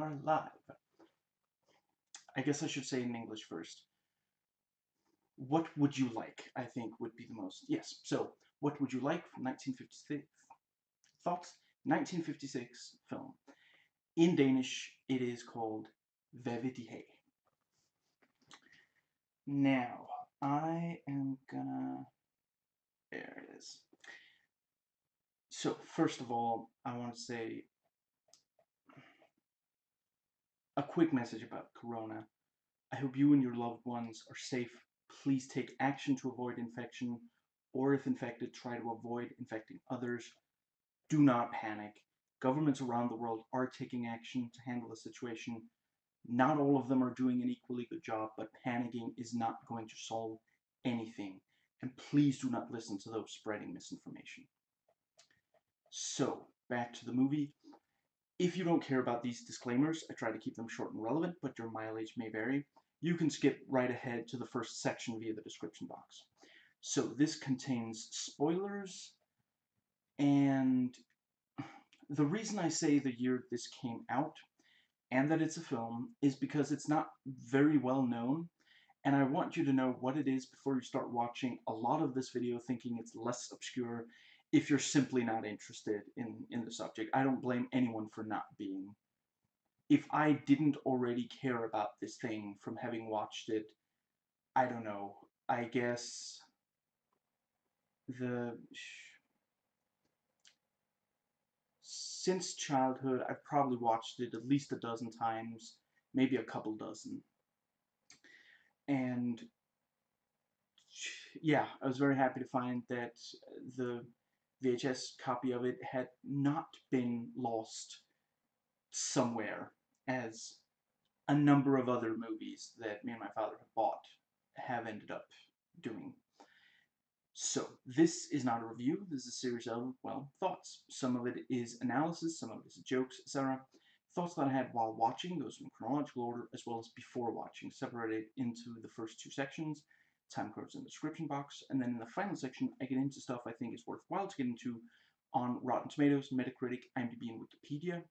are live. I guess I should say in English first. What would you like? I think would be the most. Yes. So, what would you like from 1956? Thoughts? 1956 film. In Danish, it is called have? Now, I am gonna. There it is. So, first of all, I want to say a quick message about Corona. I hope you and your loved ones are safe. Please take action to avoid infection, or if infected, try to avoid infecting others. Do not panic. Governments around the world are taking action to handle the situation. Not all of them are doing an equally good job, but panicking is not going to solve anything. And please do not listen to those spreading misinformation. So, back to the movie. If you don't care about these disclaimers, I try to keep them short and relevant, but your mileage may vary. You can skip right ahead to the first section via the description box. So this contains spoilers, and the reason I say the year this came out and that it's a film is because it's not very well known, and I want you to know what it is before you start watching a lot of this video thinking it's less obscure if you're simply not interested in, in the subject. I don't blame anyone for not being. If I didn't already care about this thing from having watched it, I don't know, I guess the since childhood I've probably watched it at least a dozen times maybe a couple dozen and yeah I was very happy to find that the VHS copy of it had not been lost somewhere, as a number of other movies that me and my father have bought have ended up doing. So, this is not a review, this is a series of, well, thoughts. Some of it is analysis, some of it is jokes, etc. Thoughts that I had while watching, those in chronological order, as well as before watching, separated into the first two sections time codes in the description box. And then in the final section, I get into stuff I think is worthwhile to get into on Rotten Tomatoes, Metacritic, IMDb, and Wikipedia.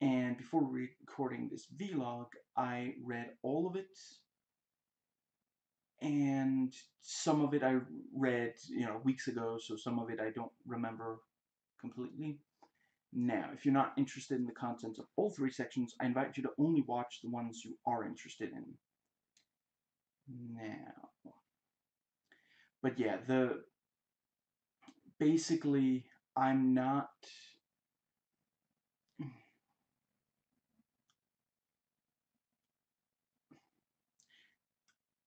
And before recording this vlog, I read all of it. And some of it I read, you know, weeks ago, so some of it I don't remember completely. Now, if you're not interested in the contents of all three sections, I invite you to only watch the ones you are interested in. Now, but yeah, the basically I'm not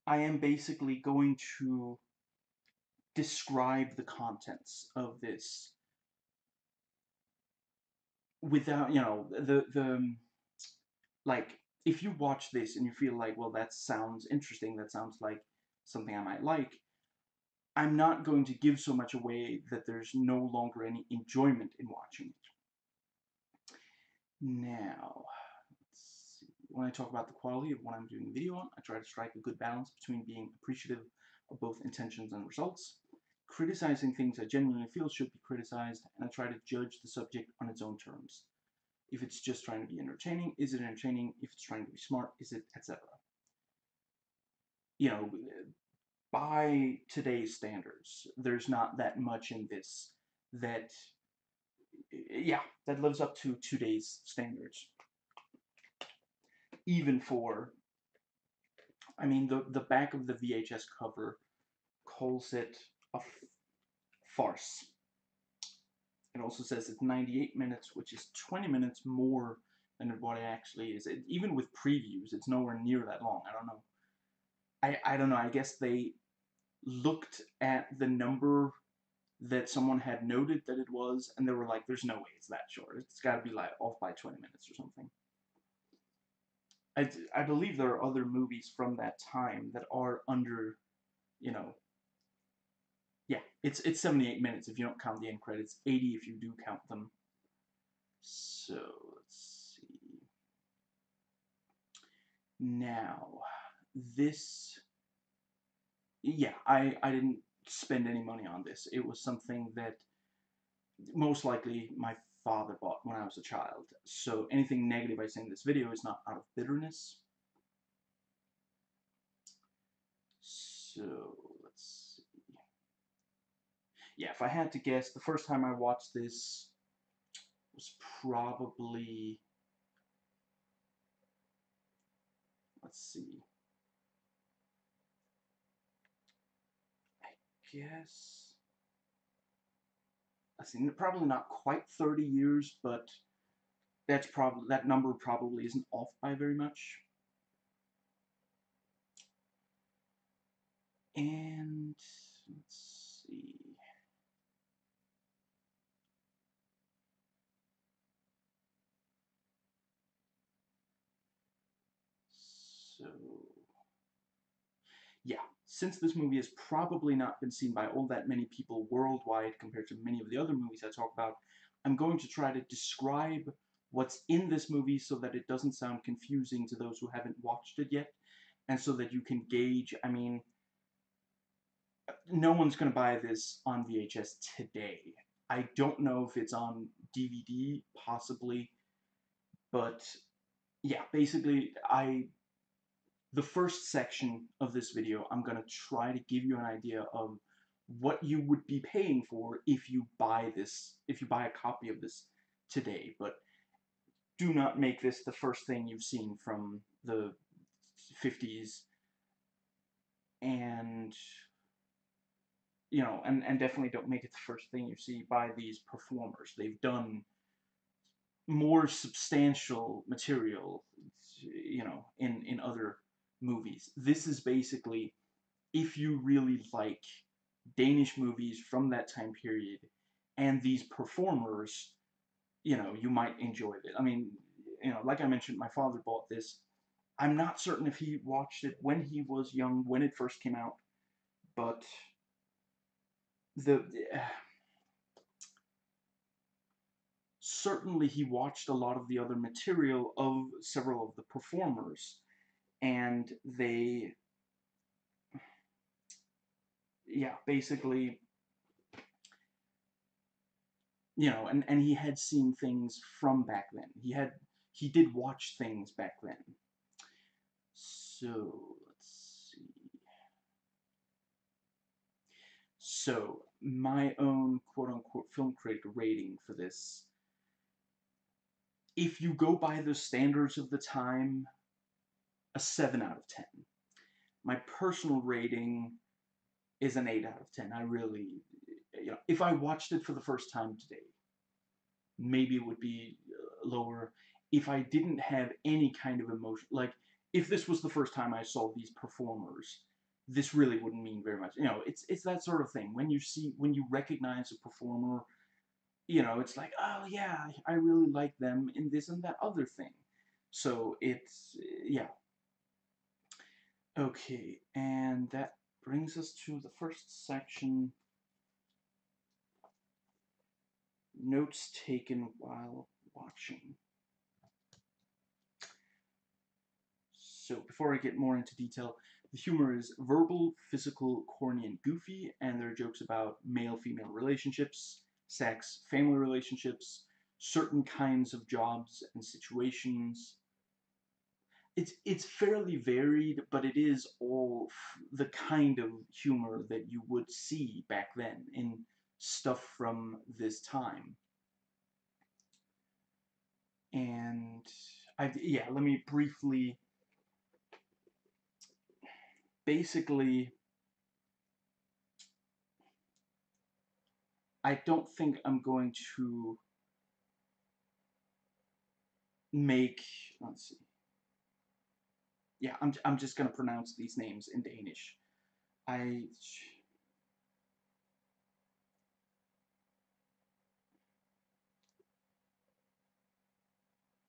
I am basically going to describe the contents of this without, you know, the the um, like if you watch this and you feel like, well, that sounds interesting, that sounds like something I might like, I'm not going to give so much away that there's no longer any enjoyment in watching it. Now, when I talk about the quality of what I'm doing the video on, I try to strike a good balance between being appreciative of both intentions and results, criticizing things I genuinely feel should be criticized, and I try to judge the subject on its own terms if it's just trying to be entertaining, is it entertaining? If it's trying to be smart, is it, etc. You know, by today's standards, there's not that much in this that, yeah, that lives up to today's standards. Even for, I mean, the, the back of the VHS cover calls it a farce. It also says it's 98 minutes, which is 20 minutes more than what it actually is. It, even with previews, it's nowhere near that long. I don't know. I, I don't know. I guess they looked at the number that someone had noted that it was, and they were like, there's no way it's that short. It's got to be like off by 20 minutes or something. I, I believe there are other movies from that time that are under, you know, yeah, it's it's 78 minutes if you don't count the end credits, 80 if you do count them. So, let's see. Now, this, yeah, I, I didn't spend any money on this. It was something that most likely my father bought when I was a child. So anything negative I say in this video is not out of bitterness. So, let's see. Yeah, if I had to guess, the first time I watched this was probably... Let's see. Guess... I think probably not quite 30 years, but that's probably that number probably isn't off by very much. And let's see. So yeah, since this movie has probably not been seen by all that many people worldwide compared to many of the other movies I talk about, I'm going to try to describe what's in this movie so that it doesn't sound confusing to those who haven't watched it yet, and so that you can gauge, I mean, no one's going to buy this on VHS today. I don't know if it's on DVD, possibly, but yeah, basically, I the first section of this video, I'm going to try to give you an idea of what you would be paying for if you buy this, if you buy a copy of this today. But do not make this the first thing you've seen from the 50s. And, you know, and, and definitely don't make it the first thing you see by these performers. They've done more substantial material, you know, in, in other movies. This is basically if you really like Danish movies from that time period and these performers, you know, you might enjoy it. I mean, you know, like I mentioned, my father bought this. I'm not certain if he watched it when he was young, when it first came out, but the uh, certainly he watched a lot of the other material of several of the performers and they yeah basically you know and and he had seen things from back then. He had he did watch things back then. So let's see. So my own quote-unquote film critic rating for this if you go by the standards of the time a 7 out of 10. My personal rating is an 8 out of 10. I really, you know, if I watched it for the first time today, maybe it would be uh, lower. If I didn't have any kind of emotion, like, if this was the first time I saw these performers, this really wouldn't mean very much. You know, it's it's that sort of thing. When you see, when you recognize a performer, you know, it's like, oh yeah, I really like them in this and that other thing. So it's, yeah, Okay, and that brings us to the first section. Notes taken while watching. So before I get more into detail, the humor is verbal, physical, corny, and goofy, and there are jokes about male-female relationships, sex, family relationships, certain kinds of jobs and situations, it's it's fairly varied, but it is all the kind of humor that you would see back then in stuff from this time. And I yeah, let me briefly basically I don't think I'm going to make let's see yeah, I'm, I'm just going to pronounce these names in Danish. I...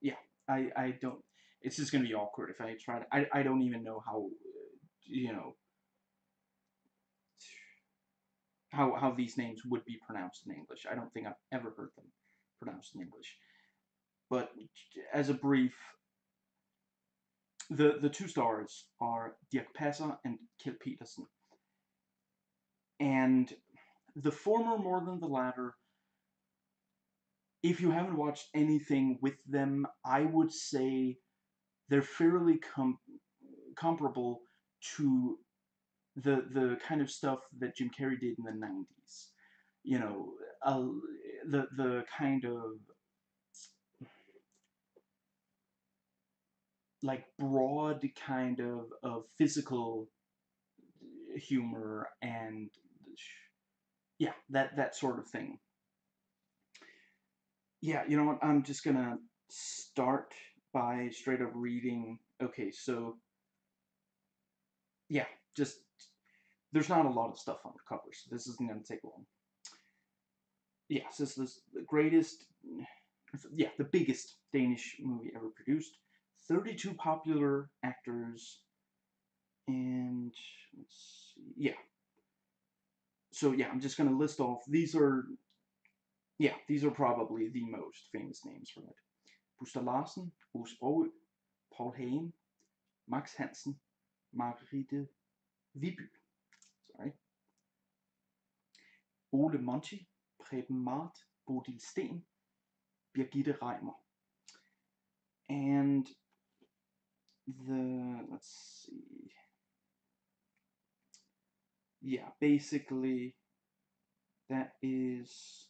Yeah, I, I don't... It's just going to be awkward if I try to... I, I don't even know how, you know, how, how these names would be pronounced in English. I don't think I've ever heard them pronounced in English. But as a brief, the, the two stars are Dirch Passer and Kjeld Petersen. And the former more than the latter, if you haven't watched anything with them, I would say they're fairly com- comparable to the the kind of stuff that Jim Carrey did in the '90s. You know, uh, the the kind of like broad kind of of physical humor and yeah, that that sort of thing. Yeah, you know what? I'm just gonna start by straight up reading. Okay, so yeah, just there's not a lot of stuff on the cover, so this isn't gonna take long. Yes, this is the greatest, yeah, the biggest Danish movie ever produced. 32 popular actors, and yeah, so yeah, I'm just going to list off. These are, yeah, these are probably the most famous names for it. Buster Larsen, Urs Paul Hagen, Max Hansen, Marguerite Viby, sorry, Ole Monty, Preben Mahrt, Bodil Steen, Birgitte Reimer. And the, let's see, yeah, basically that is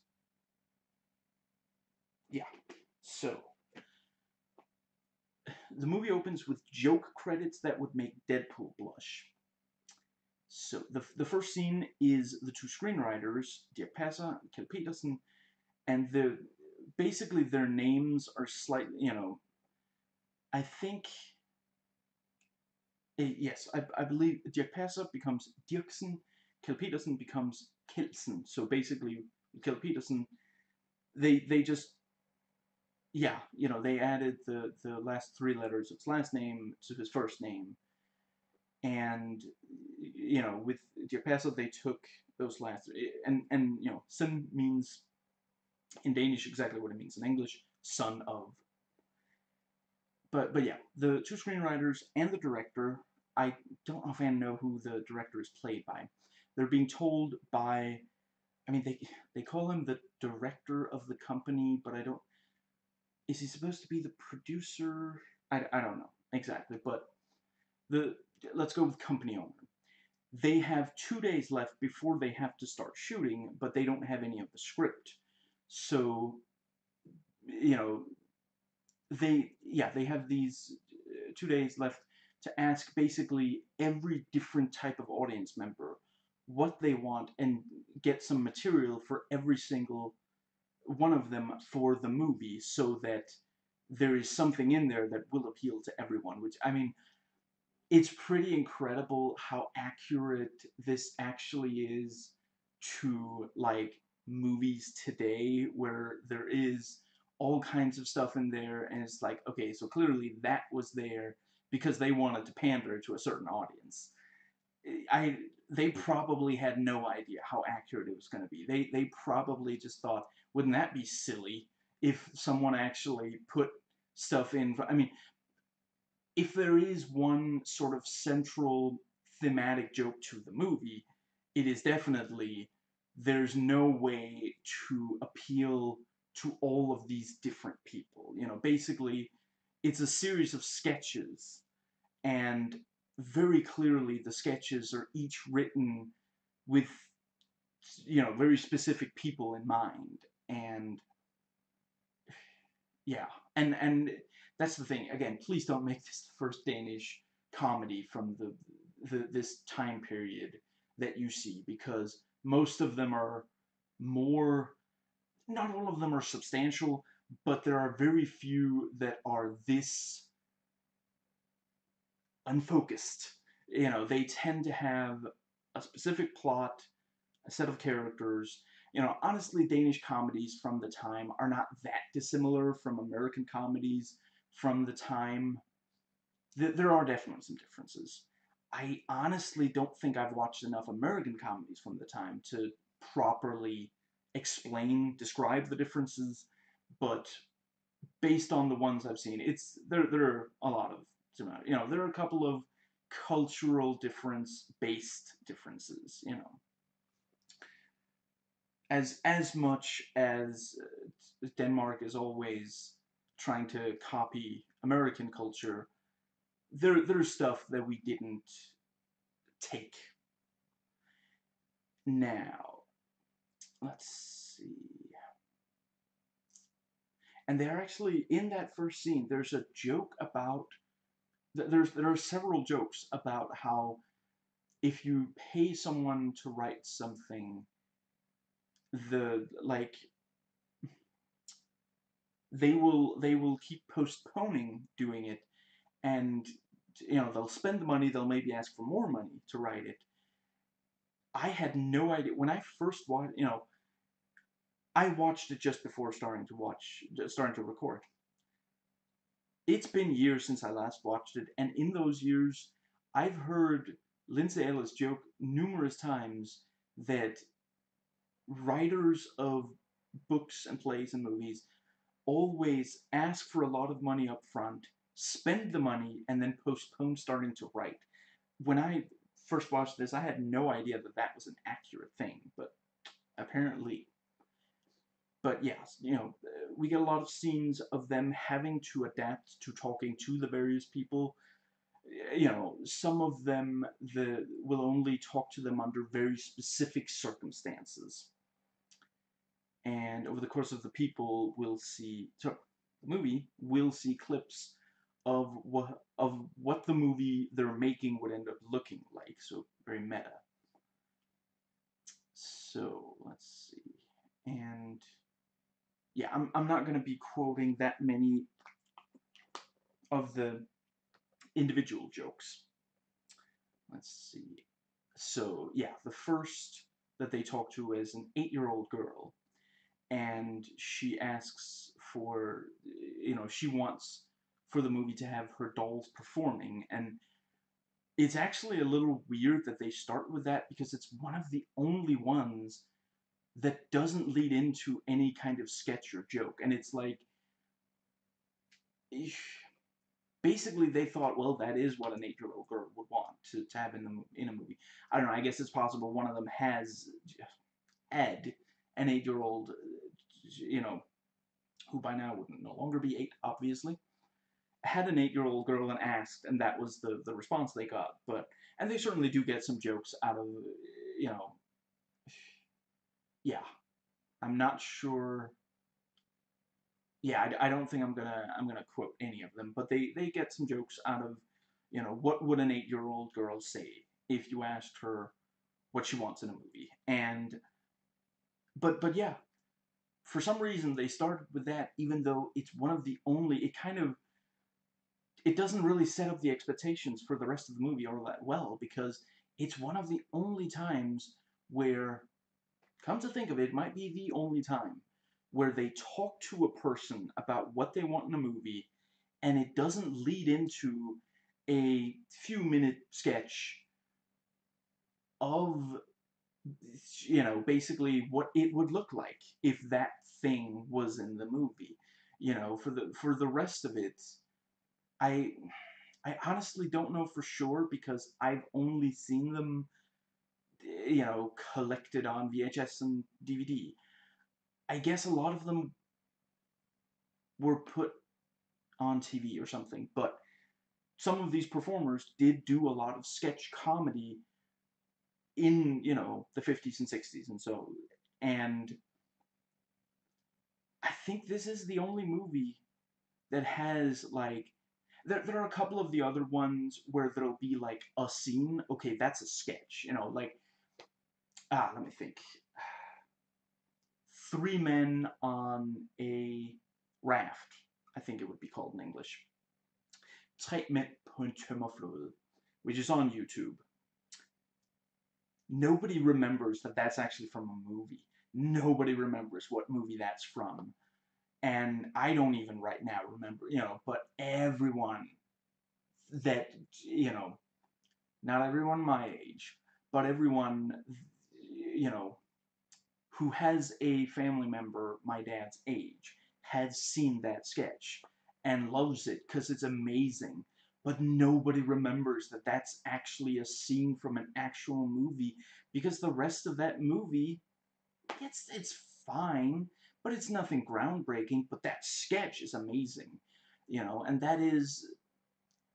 yeah. So the movie opens with joke credits that would make Deadpool blush. So the the first scene is the two screenwriters, Dirch Passer and Kjeld Petersen and the basically their names are slightly, you know, I think Eh, yes, I, I believe Dirch Passer becomes Dirksen, Kjeld Petersen becomes Kjeldsen. So basically, Kjeld Petersen, they they just yeah, you know, they added the the last three letters of his last name to his first name, and you know, with Passer, they took those last and and you know, son means in Danish exactly what it means in English, son of. But but yeah, the two screenwriters and the director I don't offhand know who the director is played by. They're being told by, I mean, they they call him the director of the company, but I don't. Is he supposed to be the producer? I, I don't know exactly, but the let's go with company owner. They have two days left before they have to start shooting, but they don't have any of the script. So, you know, they yeah they have these uh, two days left to ask basically every different type of audience member what they want and get some material for every single one of them for the movie so that there is something in there that will appeal to everyone which i mean it's pretty incredible how accurate this actually is to like movies today where there is all kinds of stuff in there and it's like okay so clearly that was there because they wanted to pander to a certain audience. I they probably had no idea how accurate it was going to be. They they probably just thought, wouldn't that be silly if someone actually put stuff in? I mean, if there is one sort of central thematic joke to the movie, it is definitely there's no way to appeal to all of these different people. You know, basically it's a series of sketches, and very clearly the sketches are each written with you know very specific people in mind. And yeah. And and that's the thing. Again please don't make this the first danish comedy from the, the this time period that you see because most of them are more not all of them are substantial but there are very few that are this unfocused. You know, they tend to have a specific plot, a set of characters. You know, honestly, Danish comedies from the time are not that dissimilar from American comedies from the time. There are definitely some differences. I honestly don't think I've watched enough American comedies from the time to properly explain, describe the differences but based on the ones I've seen, it's there. There are a lot of you know there are a couple of cultural difference based differences. You know, as as much as uh, Denmark is always trying to copy American culture, there there's stuff that we didn't take. Now, let's see. And they're actually in that first scene. There's a joke about there's there are several jokes about how if you pay someone to write something, the like they will they will keep postponing doing it and you know they'll spend the money they'll maybe ask for more money to write it i had no idea when i first watched you know i watched it just before starting to watch starting to record it's been years since i last watched it and in those years i've heard lindsay ellis joke numerous times that writers of books and plays and movies always ask for a lot of money up front, spend the money, and then postpone starting to write. When I first watched this, I had no idea that that was an accurate thing, but apparently. But yes, you know, uh, we get a lot of scenes of them having to adapt to talking to the various people. You know, some of them the will only talk to them under very specific circumstances and over the course of the people we'll see so the movie we'll see clips of what of what the movie they're making would end up looking like so very meta so let's see and yeah I'm, I'm not going to be quoting that many of the individual jokes. Let's see. So yeah the first that they talk to is an eight-year-old girl and she asks for you know she wants for the movie to have her dolls performing and it's actually a little weird that they start with that because it's one of the only ones that doesn't lead into any kind of sketch or joke. And it's like basically they thought well that is what an eight-year-old girl would want to, to have in the in a movie. I don't know i guess it's possible one of them has ed an eight-year-old you know, who by now would no longer be eight, obviously, had an eight-year-old girl and asked, and that was the the response they got. But and they certainly do get some jokes out of, you know, yeah. I'm not sure. Yeah, I, I don't think I'm gonna I'm gonna quote any of them, but they they get some jokes out of, you know, what would an eight-year-old girl say if you asked her what she wants in a movie, and but but yeah, for some reason they started with that even though it's one of the only it kind of it doesn't really set up the expectations for the rest of the movie all that well because it's one of the only times where come to think of it, it might be the only time where they talk to a person about what they want in a movie and it doesn't lead into a few minute sketch of you know basically what it would look like if that thing was in the movie. You know, for the for the rest of it, I I honestly don't know for sure because I've only seen them you know collected on VHS and DVD. I guess a lot of them were put on TV or something, but some of these performers did do a lot of sketch comedy in, you know, the 50s and 60s and so and I think this is the only movie that has like there, there are a couple of the other ones where there'll be like a scene. Okay, that's a sketch, you know, like ah, let me think. Three men on a raft, I think it would be called in English. Tre mænd på en tømmerflåde, which is on YouTube. Nobody remembers that that's actually from a movie nobody remembers what movie that's from. And I don't even right now remember, you know, but everyone that, you know, not everyone my age, but everyone, you know, who has a family member my dad's age has seen that sketch and loves it because it's amazing. But nobody remembers that that's actually a scene from an actual movie because the rest of that movie it's it's fine, but it's nothing groundbreaking. But that sketch is amazing, you know, and that is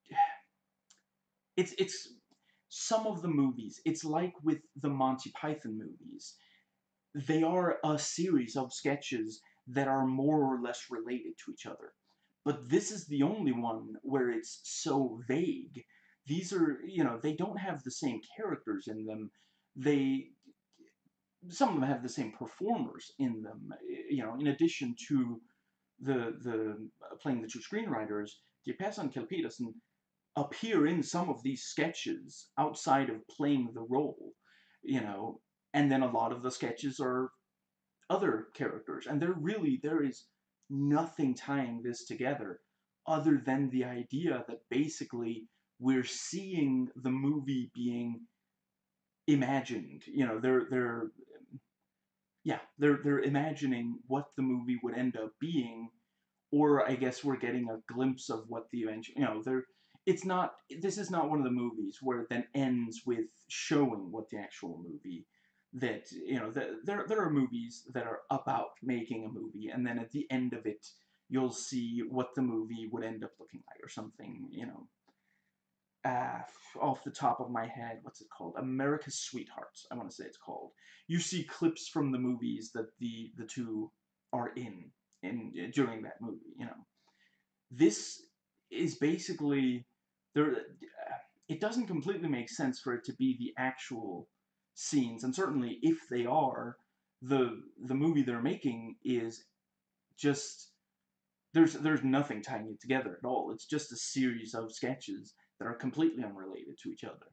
it's it's some of the movies. It's like with the Monty Python movies. They are a series of sketches that are more or less related to each other. But this is the only one where it's so vague. These are, you know, they don't have the same characters in them. They some of them have the same performers in them. You know, in addition to the the playing the two screenwriters, Dirch Passer and Kjeld Petersen appear in some of these sketches outside of playing the role. You know, and then a lot of the sketches are other characters, and there really there is nothing tying this together other than the idea that basically we're seeing the movie being imagined. You know, they're they're yeah, they're they're imagining what the movie would end up being, or I guess we're getting a glimpse of what the event. You know, they're it's not. This is not one of the movies where it then ends with showing what the actual movie. That you know, the, there there are movies that are about making a movie, and then at the end of it, you'll see what the movie would end up looking like, or something. You know, uh, off the top of my head, what's it called? America's Sweethearts, I want to say it's called. You see clips from the movies that the the two are in in during that movie. You know, this is basically there. It doesn't completely make sense for it to be the actual scenes, and certainly if they are, the the movie they're making is just there's there's nothing tying it together at all. It's just a series of sketches that are completely unrelated to each other.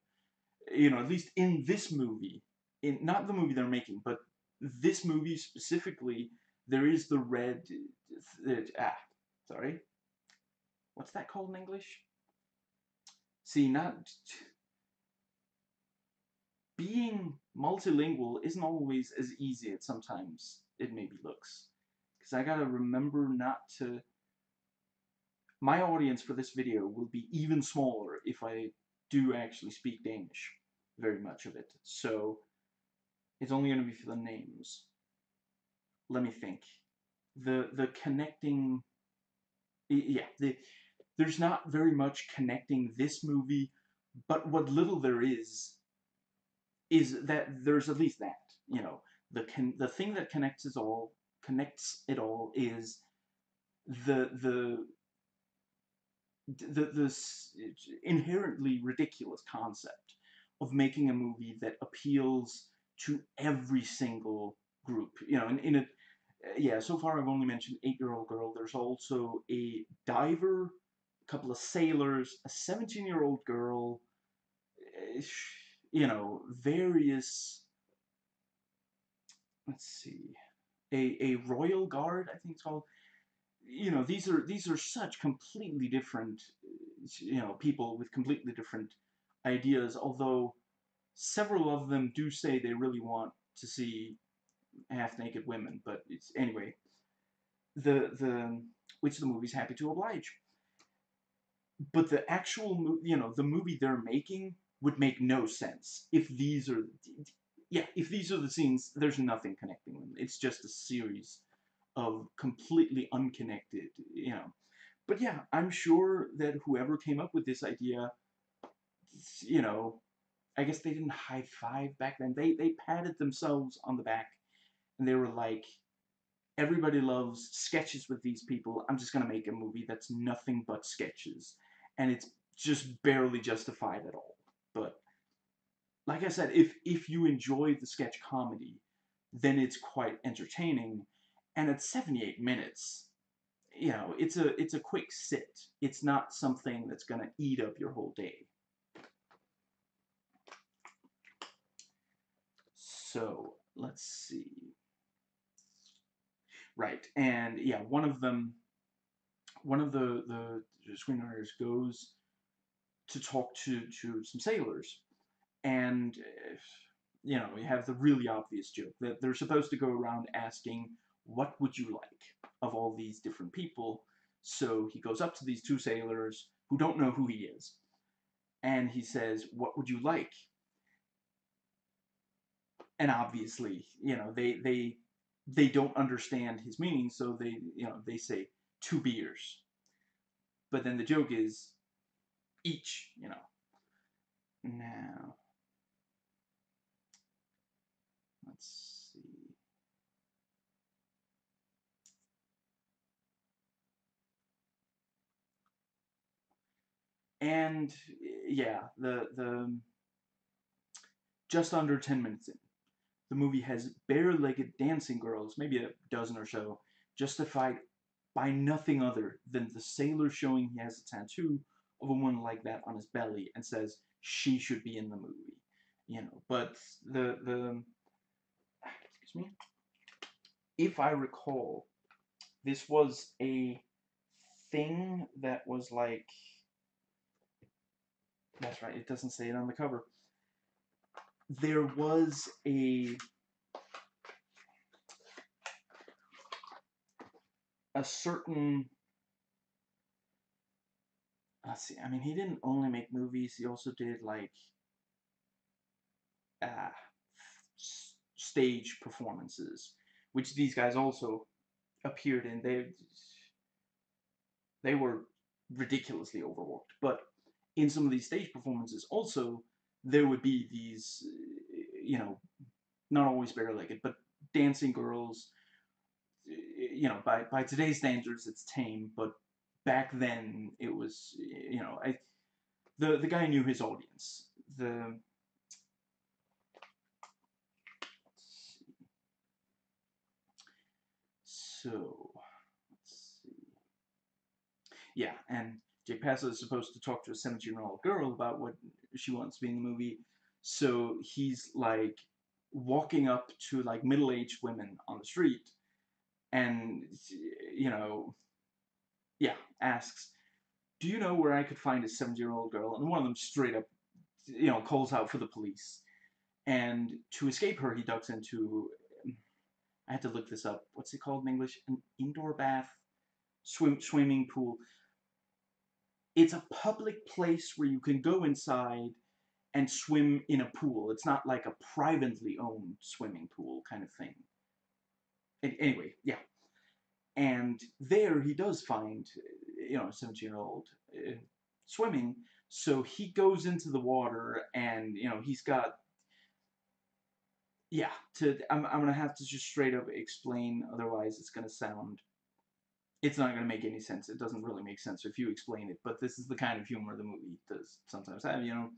You know, at least in this movie, in not the movie they're making, but this movie specifically, there is the red. Uh, ah, sorry. What's that called in English? See, not being multilingual isn't always as easy as sometimes it maybe looks. Because I gotta remember not to my audience for this video will be even smaller if I do actually speak Danish, very much of it. So it's only to be for the names. Let me think. The the connecting, yeah, the there's not very much connecting this movie, but what little there is, is that there's at least that. You know, the con- the thing that connects it all connects it all is the the the, this inherently ridiculous concept of making a movie that appeals to every single group. You know, in, in a yeah, so far I've only mentioned eight-year-old girl. There's also a diver, a couple of sailors, a 17-year-old girl. You know, various. Let's see, a a royal guard. I think it's called you know these are these are such completely different you know people with completely different ideas although several of them do say they really want to see half naked women but it's anyway the the which the movie's happy to oblige but the actual you know the movie they're making would make no sense if these are yeah if these are the scenes there's nothing connecting them it's just a series of completely unconnected, you know. But yeah, I'm sure that whoever came up with this idea, you know, I guess they didn't high five back then. They they patted themselves on the back, and they were like, "Everybody loves sketches with these people. I'm just gonna make a movie that's nothing but sketches, and it's just barely justified at all." But like I said, if if you enjoy the sketch comedy, then it's quite entertaining. And at 78 minutes you know it's a it's a quick sit. It's not something that's to eat up your whole day. So let's see. Right and yeah one of them one of the the screenwriters goes to talk to to some sailors and eh, you know you have the really obvious joke that they're supposed to go around asking what would you like of all these different people? So he goes up to these two sailors who don't know who he is. And he says, What would you like? and obviously, you know, they they they don't understand his meaning, so they you know they say two beers. But then the joke is each, you know. Now, let's see. And yeah, the the um, just under 10 minutes in, the movie has bare-legged dancing girls, maybe a dozen or so, justified by nothing other than the sailor showing he has a tattoo of a woman like that on his belly and says she should be in the movie. You know, but the the excuse me. If I recall, this was a thing that was like that's right, it doesn't say it on the cover. There was a a certain let's see i mean he didn't only make movies he also did like uh, stage performances which these guys also appeared in. They they were ridiculously overworked. But in some of these stage performances also there would be these you know not always bare-legged but dancing girls you know, by by today's standards, it's tame, but back then it was, you know, I the the guy knew his audience. The So let's see. Yeah, and Dirch Passer is supposed to talk to a 17 year old girl about what she wants to be in the movie. So he's like walking up to like middle aged women on the street and you know, yeah, asks, "Do you know where I could find a 70-year-old girl?" And one of them straight up, you know, calls out for the police. And to escape her, he ducks into. I had to look this up. What's it called in English? An indoor bath, swim swimming pool. It's a public place where you can go inside and swim in a pool. It's not like a privately owned swimming pool kind of thing anyway, yeah. And there he does find, you know, a 17 year old uh, swimming. So he goes into the water and, you know, he's got, yeah, to, I'm, I'm going to have to just straight up explain, otherwise it's going to sound, it's not going to make any sense. It doesn't really make sense if you explain it, but this is the kind of humor the movie does sometimes have, you know.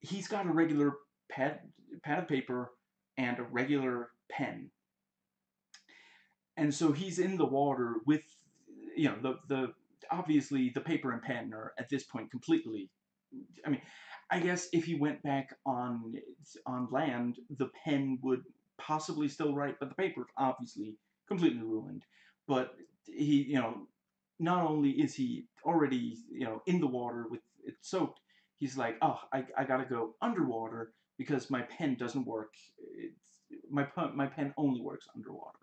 He's got a regular pad, pad of paper and a regular pen and so he's in the water with you know the the obviously the paper and pen are at this point completely i mean i guess if he went back on on land the pen would possibly still write but the paper obviously completely ruined. But he you know not only is he already you know in the water with it soaked he's like oh i, I gotta go underwater because my pen doesn't work. It's, my, my pen only works underwater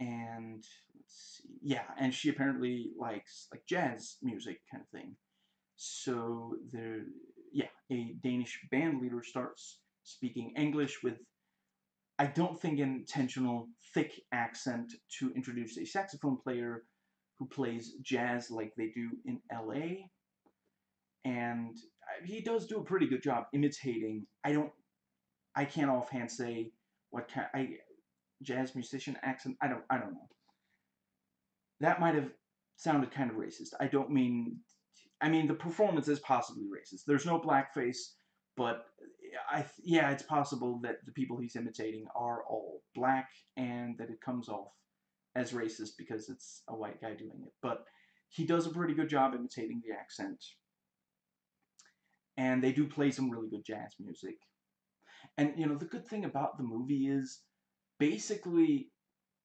and let's see, yeah, and she apparently likes like jazz music kind of thing. So there, yeah, a Danish band leader starts speaking English with, I don't think an intentional thick accent to introduce a saxophone player who plays jazz like they do in L.A. And uh, he does do a pretty good job imitating. I don't, I can't offhand say what kind. I jazz musician accent. I don't I don't know. That might have sounded kind of racist. I don't mean I mean the performance is possibly racist. There's no blackface, but I yeah, it's possible that the people he's imitating are all black and that it comes off as racist because it's a white guy doing it. But he does a pretty good job imitating the accent. And they do play some really good jazz music. And you know, the good thing about the movie is basically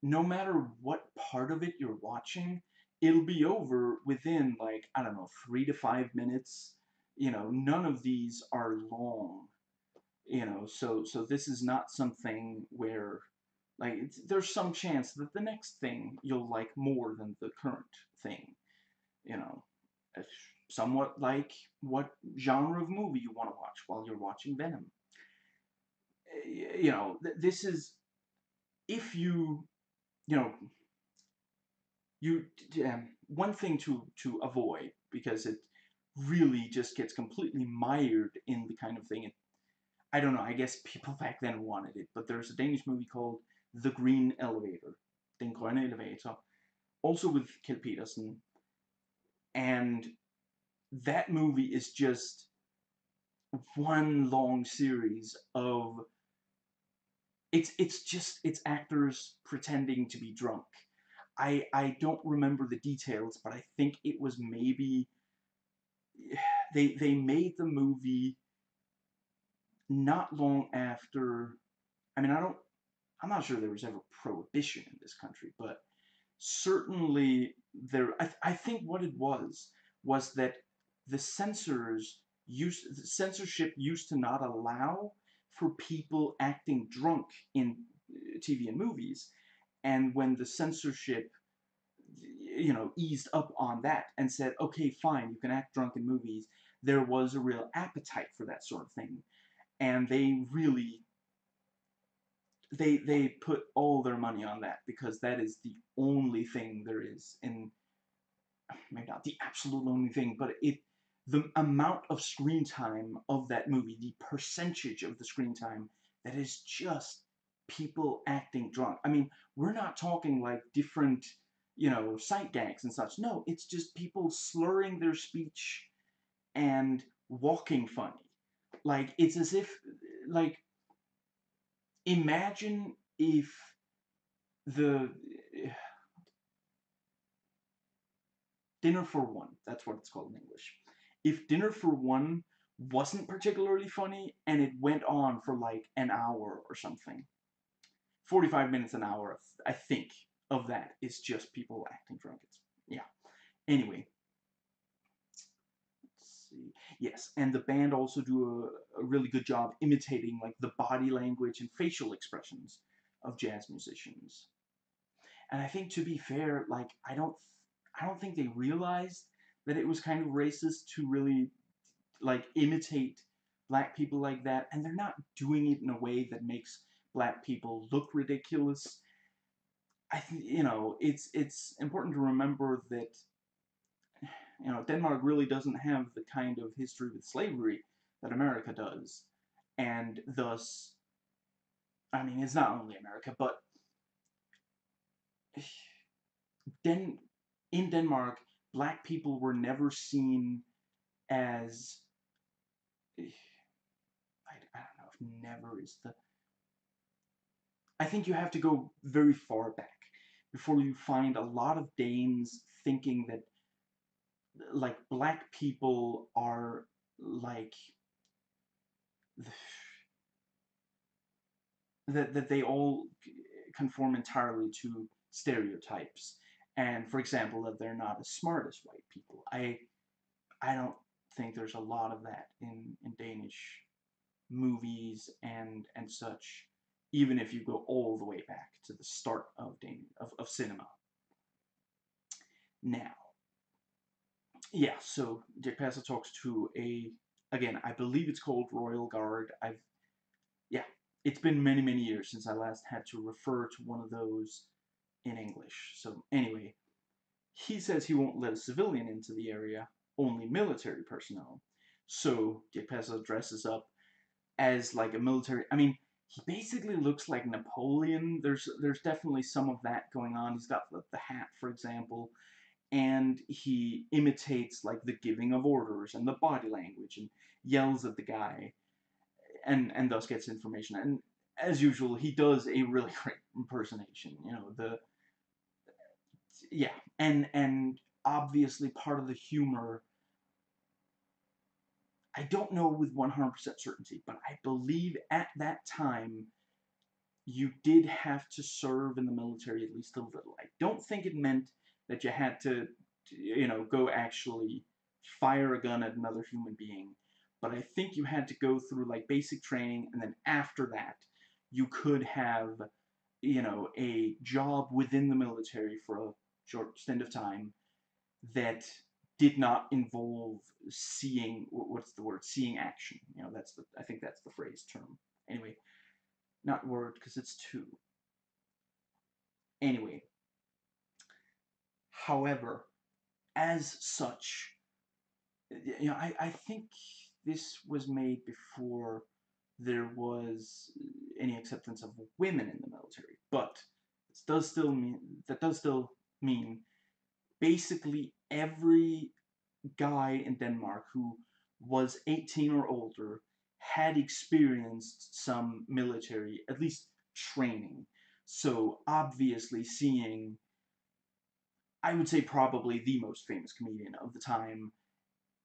no matter what part of it you're watching, it'll be over within like I don't know three to five minutes. You know, none of these are long. You know, so so this is not something where like there's some chance that the next thing you'll like more than the current thing. You know, somewhat like what genre of movie you want to watch while you're watching Venom. Eh, you know, this is if you, you know, you um, one thing to to avoid because it really just gets completely mired in the kind of thing. It, I don't know. I guess people back then wanted it, but there's a Danish movie called The Green Elevator, Den Grønne Elevator, also with Kjeld Petersen, and that movie is just one long series of it's it's just it's actors pretending to be drunk. I I don't remember the details, but I think it was maybe they they made the movie not long after I mean I don't I'm not sure there was ever prohibition in this country, but certainly there I, I think what it was was that the censors used censorship used to not allow for people acting drunk in uh, TV and movies. And when the censorship you know eased up on that and said okay fine you can act drunk in movies there was a real appetite for that sort of thing. And they really they they put all their money on that because that is the only thing there is in maybe not the absolute only thing but it the amount of screen time of that movie the percentage of the screen time that is just people acting drunk. I mean we're not talking like different you know sight gags and such. No it's just people slurring their speech and walking funny. Like it's as if like imagine if the dinner for one that's what it's called in english if dinner for one wasn't particularly funny and it went on for like an hour or something 45 minutes an hour i think of that is just people acting drunk it's yeah anyway see. Yes, and the band also do a, a, really good job imitating like the body language and facial expressions of jazz musicians. And I think to be fair, like I don't I don't think they realized that it was kind of racist to really like imitate black people like that and they're not doing it in a way that makes black people look ridiculous. I think you know, it's it's important to remember that you know, Denmark really doesn't have the kind of history with slavery that America does. And thus, I mean, it's not only America, but Den in Denmark, black people were never seen as eh, I, I don't know if never is the I think you have to go very far back before you find a lot of Danes thinking that like black people are like that that they all conform entirely to stereotypes and for example that they're not as smart as white people i i don't think there's a lot of that in in danish movies and and such even if you go all the way back to the start of Dan- of, of cinema now yeah, so Dirch Passer talks to a again, I believe it's called Royal Guard. I've yeah, it's been many many years since I last had to refer to one of those in English. So anyway, he says he won't let a civilian into the area, only military personnel. So Dirch dresses up as like a military. I mean, he basically looks like Napoleon. There's there's definitely some of that going on. He's got the, the hat, for example and he imitates like the giving of orders and the body language and yells at the guy and and thus gets information and as usual he does a really great impersonation you know the yeah and and obviously part of the humor I don't know with 100% certainty but I believe at that time you did have to serve in the military at least a little I don't think it meant that you had to, you know, go actually fire a gun at another human being. But I think you had to go through like basic training, and then after that, you could have, you know, a job within the military for a short stint of time that did not involve seeing what's the word seeing action you know that's the i think that's the phrase term anyway not word because it's two. Anyway, however, as such, you know, I, I think this was made before there was any acceptance of women in the military, but it does still mean that does still mean basically every guy in Denmark who was 18 or older had experienced some military, at least training. So obviously seeing, I would say probably the most famous comedian of the time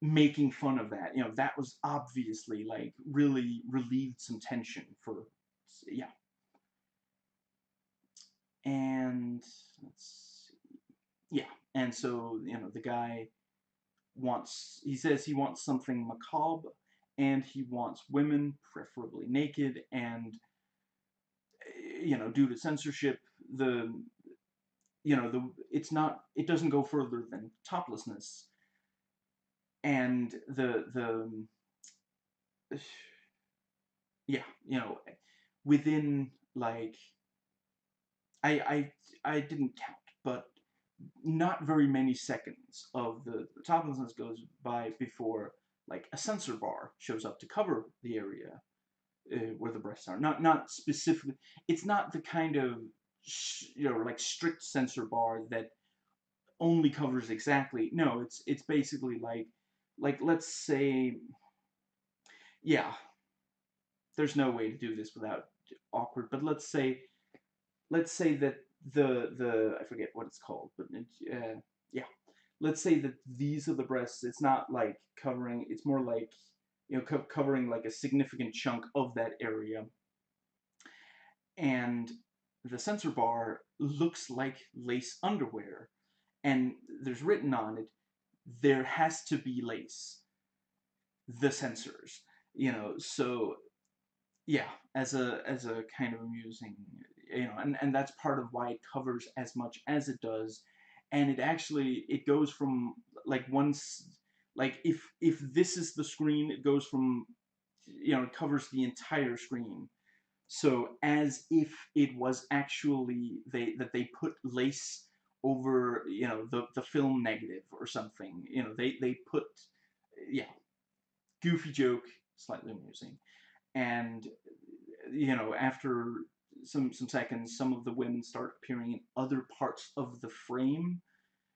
making fun of that, you know, that was obviously like really relieved some tension for, yeah. And let's and so, you know, the guy wants, he says he wants something macabre and he wants women, preferably naked, and you know, due to censorship, the you know the it's not it doesn't go further than toplessness, and the the yeah you know within like I I I didn't count, but not very many seconds of the, the toplessness goes by before like a censor bar shows up to cover the area uh, where the breasts are. Not not specifically. It's not the kind of you know like strict censor bar that only covers exactly. No, it's it's basically like like let's say yeah. There's no way to do this without awkward, but let's say let's say that the the I forget what it's called, but uh, yeah, let's say that these are the breasts. It's not like covering. It's more like you know co covering like a significant chunk of that area. And the censor bar looks like lace underwear, and there's written on it, there has to be lace. The censors, you know, so yeah, as a as a kind of amusing, you know, and and that's part of why it covers as much as it does. And it actually it goes from like once like if if this is the screen it goes from you know it covers the entire screen. So as if it was actually they that they put lace over you know the the film negative or something you know they they put yeah goofy joke slightly amusing. And you know after some some seconds, some of the women start appearing in other parts of the frame.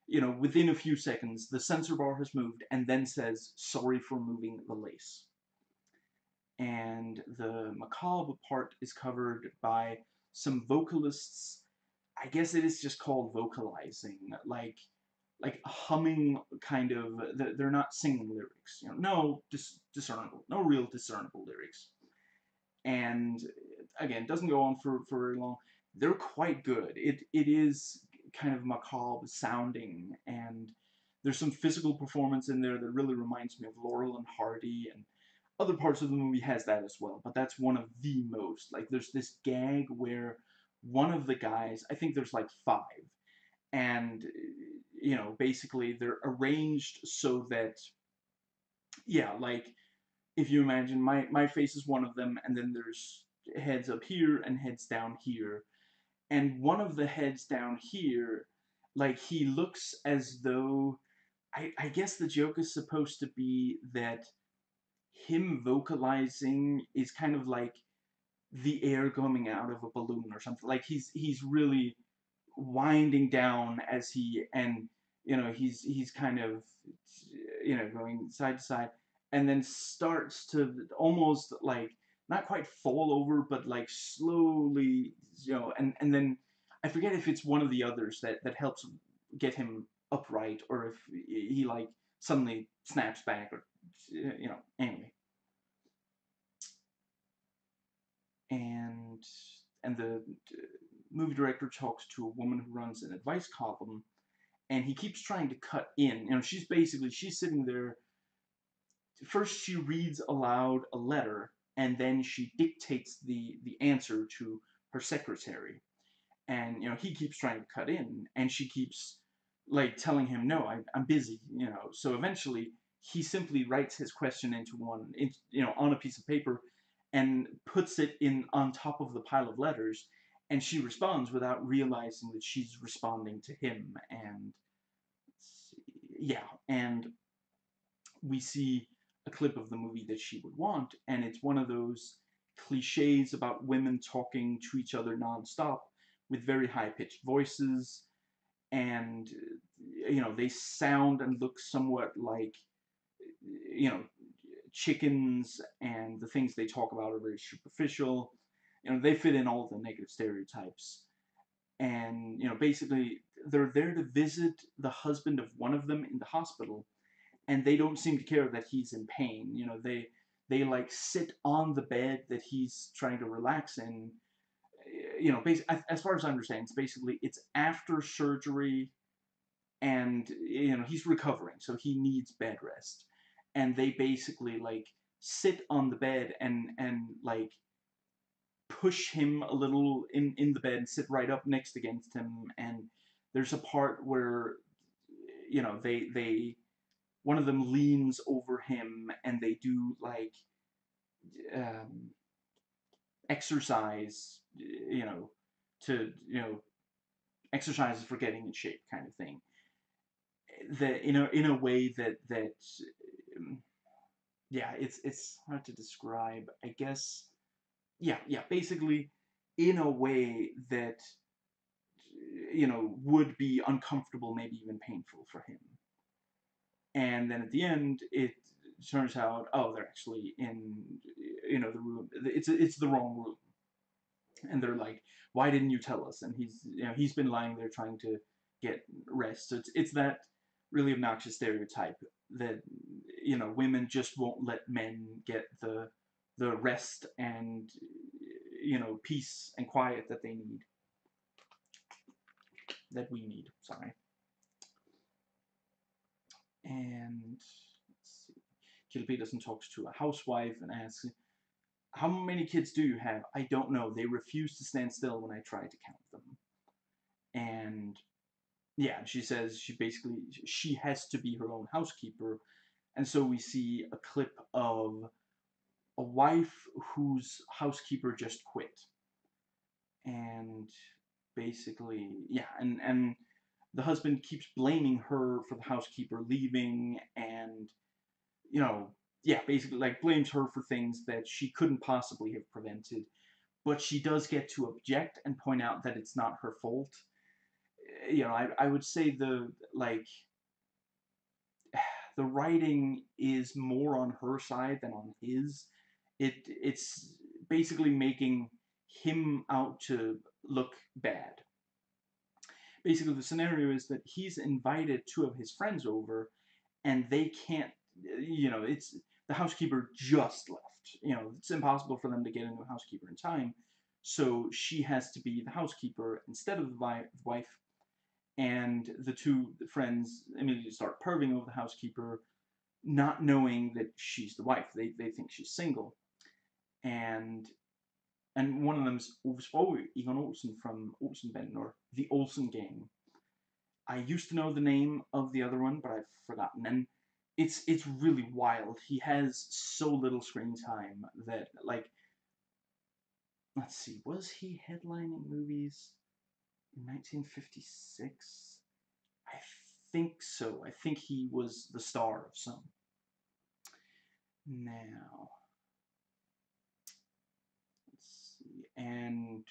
You know, within a few seconds, the censor bar has moved and then says, sorry for moving the lace. And the macabre part is covered by some vocalists. I guess it is just called vocalizing, like like humming kind of. They're not singing lyrics. You know, no dis discernible, no real discernible lyrics. And again, doesn't go on for, for very long. They're quite good. It it is kind of macabre sounding, and there's some physical performance in there that really reminds me of Laurel and Hardy, and other parts of the movie has that as well. But that's one of the most. Like, there's this gag where one of the guys, I think there's like five, and you know, basically they're arranged so that, yeah, like if you imagine my my face is one of them, and then there's heads up here and heads down here. And one of the heads down here, like he looks as though I, I guess the joke is supposed to be that him vocalizing is kind of like the air coming out of a balloon or something. Like he's he's really winding down as he and you know he's he's kind of you know going side to side and then starts to almost like not quite fall over, but like slowly, you know, and, and then I forget if it's one of the others that, that helps get him upright or if he like suddenly snaps back or, you know, anyway. And, and the movie director talks to a woman who runs an advice column and he keeps trying to cut in. You know, she's basically, she's sitting there. First, she reads aloud a letter and then she dictates the the answer to her secretary. And you know he keeps trying to cut in and she keeps like telling him no I, i'm busy you know. So eventually he simply writes his question into one in, you know on a piece of paper and puts it in on top of the pile of letters and she responds without realizing that she's responding to him. And yeah and we see a clip of the movie that she would want and it's one of those cliches about women talking to each other nonstop with very high-pitched voices and you know they sound and look somewhat like you know chickens and the things they talk about are very superficial. You know they fit in all the negative stereotypes. And you know basically they're there to visit the husband of one of them in the hospital and they don't seem to care that he's in pain you know they they like sit on the bed that he's trying to relax in. You know as far as i understand it's basically it's after surgery and you know he's recovering so he needs bed rest. And they basically like sit on the bed and and like push him a little in in the bed and sit right up next against him. And there's a part where you know they they one of them leans over him and they do like um, exercise you know to you know exercises for getting in shape kind of thing. That in a in a way that that um, yeah it's it's hard to describe i guess. Yeah yeah basically in a way that you know would be uncomfortable maybe even painful for him and then at the end it turns out oh they're actually in you know the room it's it's the wrong room. And they're like why didn't you tell us? And he's you know he's been lying there trying to get rest. So it's it's that really obnoxious stereotype that you know women just won't let men get the the rest and you know peace and quiet that they need. That we need sorry and let's see Kjeld Petersen talks to a housewife and asks how many kids do you have? I don't know. They refuse to stand still when I try to count them. And yeah she says she basically she has to be her own housekeeper. And so we see a clip of a wife whose housekeeper just quit. And basically, yeah, and, and the husband keeps blaming her for the housekeeper leaving and, you know, yeah, basically, like, blames her for things that she couldn't possibly have prevented. But she does get to object and point out that it's not her fault. Eh, you know, I, I would say the, like, the writing is more on her side than on his it it's basically making him out to look bad. Basically, the scenario is that he's invited two of his friends over, and they can't. You know, it's the housekeeper just left. You know, it's impossible for them to get a new housekeeper in time, so she has to be the housekeeper instead of the wife. And the two friends immediately start perving over the housekeeper, not knowing that she's the wife. They they think she's single and and one of them's oh, Egon Olsen from Olsenbanden or the Olsen Gang. I used to know the name of the other one, but I've forgotten. And it's it's really wild. He has so little screen time that like let's see, was he headlining movies in 1956? I think so. I think he was the star of some. Now, and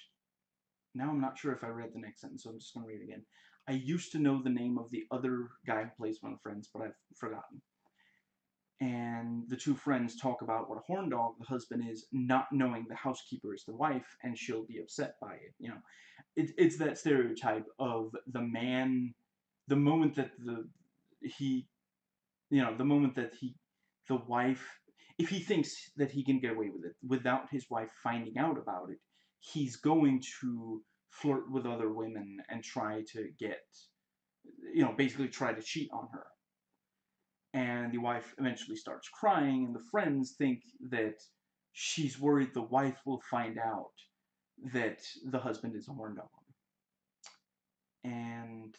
now I'm not sure if I read the next sentence, so I'm just going to read it again. I used to know the name of the other guy who plays one of friends, but I've forgotten. And the two friends talk about what a horn dog the husband is, not knowing the housekeeper is the wife, and she'll be upset by it. You know, it, it's that stereotype of the man, the moment that the he, you know, the moment that he, the wife, if he thinks that he can get away with it without his wife finding out about it, he's going to flirt with other women and try to get, you know, basically try to cheat on her. And the wife eventually starts crying, and the friends think that she's worried the wife will find out that the husband is a horn dog. And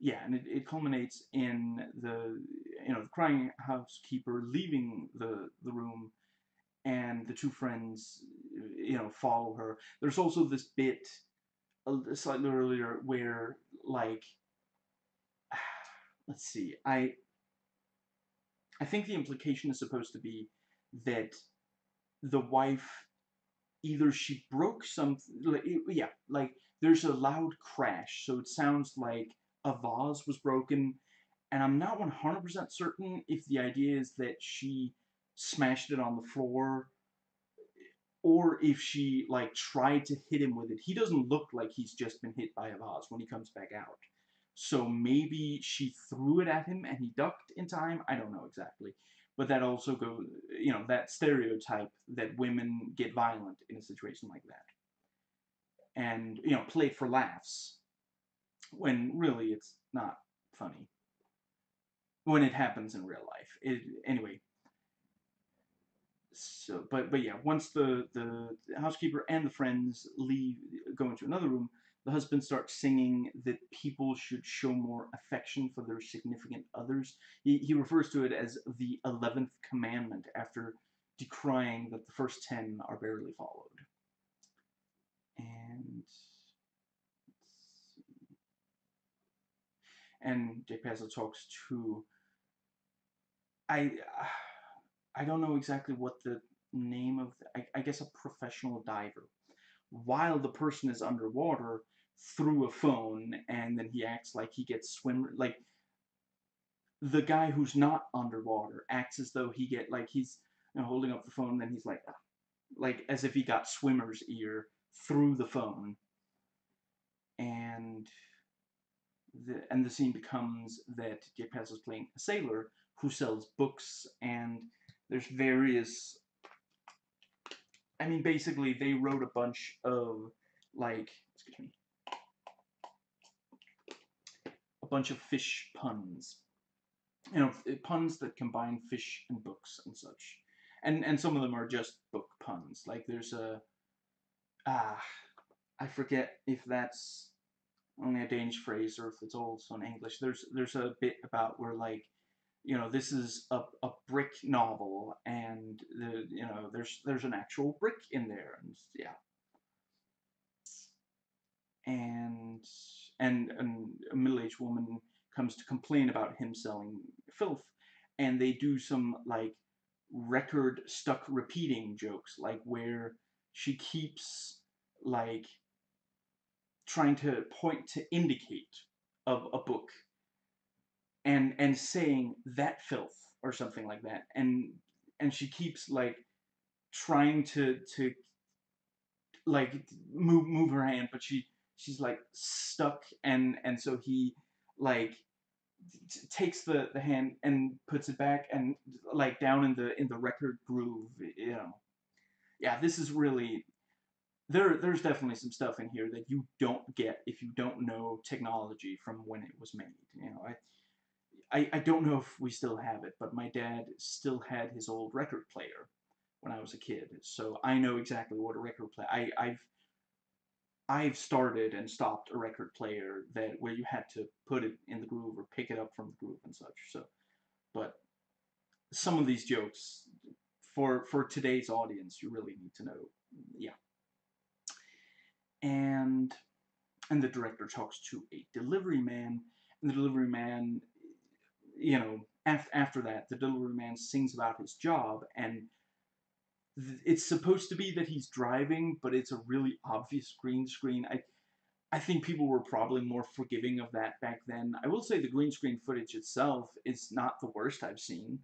yeah, and it, it culminates in the you know the crying housekeeper leaving the the room and the two friends you know follow her. There's also this bit slightly earlier where like let's see i i think the implication is supposed to be that the wife either she broke something like, yeah like there's a loud crash so it sounds like a vase was broken and i'm not 100% certain if the idea is that she smashed it on the floor or if she like tried to hit him with it. He doesn't look like he's just been hit by a vase when he comes back out. So maybe she threw it at him and he ducked in time. I don't know exactly. But that also goes, you know, that stereotype that women get violent in a situation like that. And, you know, play for laughs. When really it's not funny. When it happens in real life. It, anyway, so but but yeah once the the housekeeper and the friends leave go into another room the husband starts singing that people should show more affection for their significant others. He, he refers to it as the 11th commandment after decrying that the first 10 are barely followed. And and Jake Paso talks to I uh, I don't know exactly what the name of, the, I, I guess a professional diver. While the person is underwater, through a phone, and then he acts like he gets swim, like, the guy who's not underwater acts as though he get, like, he's you know, holding up the phone, then he's like, ah, like, as if he got swimmer's ear through the phone. And the, and the scene becomes that Jake is playing a sailor who sells books and there's various I mean basically they wrote a bunch of like excuse me a bunch of fish puns. You know puns that combine fish and books and such. And and some of them are just book puns. Like there's a ah I forget if that's only a Danish phrase or if it's also in English. There's there's a bit about where like you know this is a, a brick novel and the you know there's there's an actual brick in there and yeah. And and, and a middle-aged woman comes to complain about him selling filth and they do some like record stuck repeating jokes like where she keeps like trying to point to indicate of a book and and saying that filth or something like that and and she keeps like trying to to like move move her hand but she she's like stuck and and so he like t- takes the the hand and puts it back and like down in the in the record groove you know. Yeah this is really there there's definitely some stuff in here that you don't get if you don't know technology from when it was made you know i I, I don't know if we still have it, but my dad still had his old record player when I was a kid, so I know exactly what a record player. I, I've I've started and stopped a record player that where you had to put it in the groove or pick it up from the groove and such. So, but some of these jokes for for today's audience, you really need to know. Yeah, and and the director talks to a delivery man, and the delivery man you know, af- after that, the delivery man sings about his job, and th- it's supposed to be that he's driving, but it's a really obvious green screen. I, I think people were probably more forgiving of that back then. I will say the green screen footage itself is not the worst I've seen.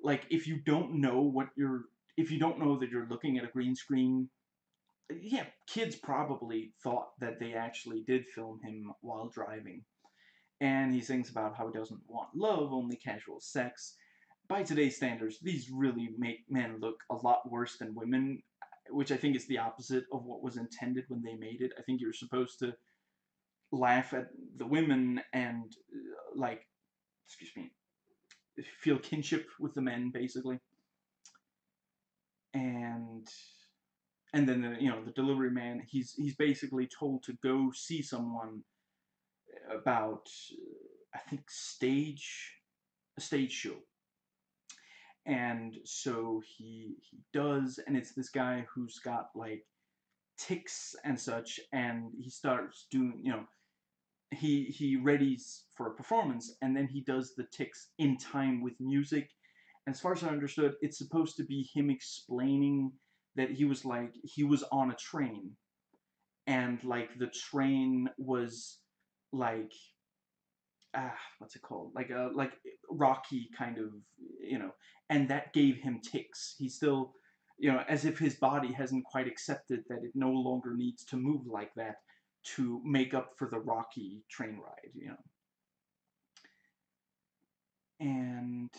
Like, if you don't know what you're, if you don't know that you're looking at a green screen, yeah, kids probably thought that they actually did film him while driving and he sings about how he doesn't want love, only casual sex. By today's standards, these really make men look a lot worse than women, which I think is the opposite of what was intended when they made it. I think you're supposed to laugh at the women and, uh, like, excuse me, feel kinship with the men, basically. And and then the you know the delivery man he's he's basically told to go see someone about uh, I think stage a stage show. And so he he does, and it's this guy who's got like tics and such, and he starts doing, you know, he he readies for a performance, and then he does the tics in time with music. And as far as I understood, it's supposed to be him explaining that he was like he was on a train, and like the train was like ah what's it called like a like rocky kind of you know and that gave him tics. he still you know as if his body hasn't quite accepted that it no longer needs to move like that to make up for the rocky train ride you know and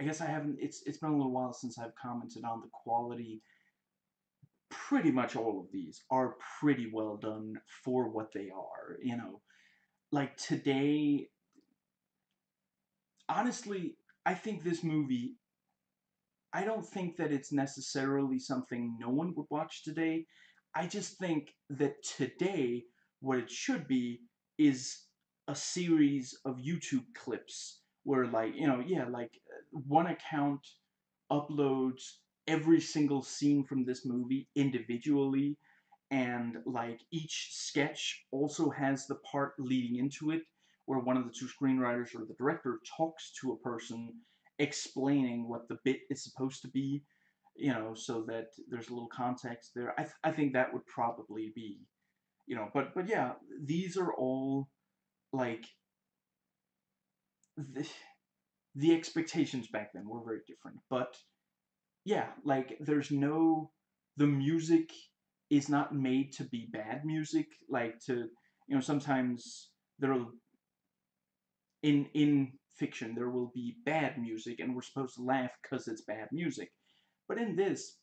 I guess I haven't it's it's been a little while since I've commented on the quality pretty much all of these are pretty well done for what they are, you know. Like today, honestly, I think this movie, I don't think that it's necessarily something no one would watch today. I just think that today, what it should be is a series of YouTube clips where, like, you know, yeah, like one account uploads every single scene from this movie individually. And like each sketch also has the part leading into it where one of the two screenwriters or the director talks to a person explaining what the bit is supposed to be you know so that there's a little context there. I, th- I think that would probably be you know but but yeah these are all like the, the expectations back then were very different but yeah, like there's no the music is not made to be bad music. Like to you know sometimes there'll in in fiction there will be bad music and we're supposed to laugh because it's bad music. But in this,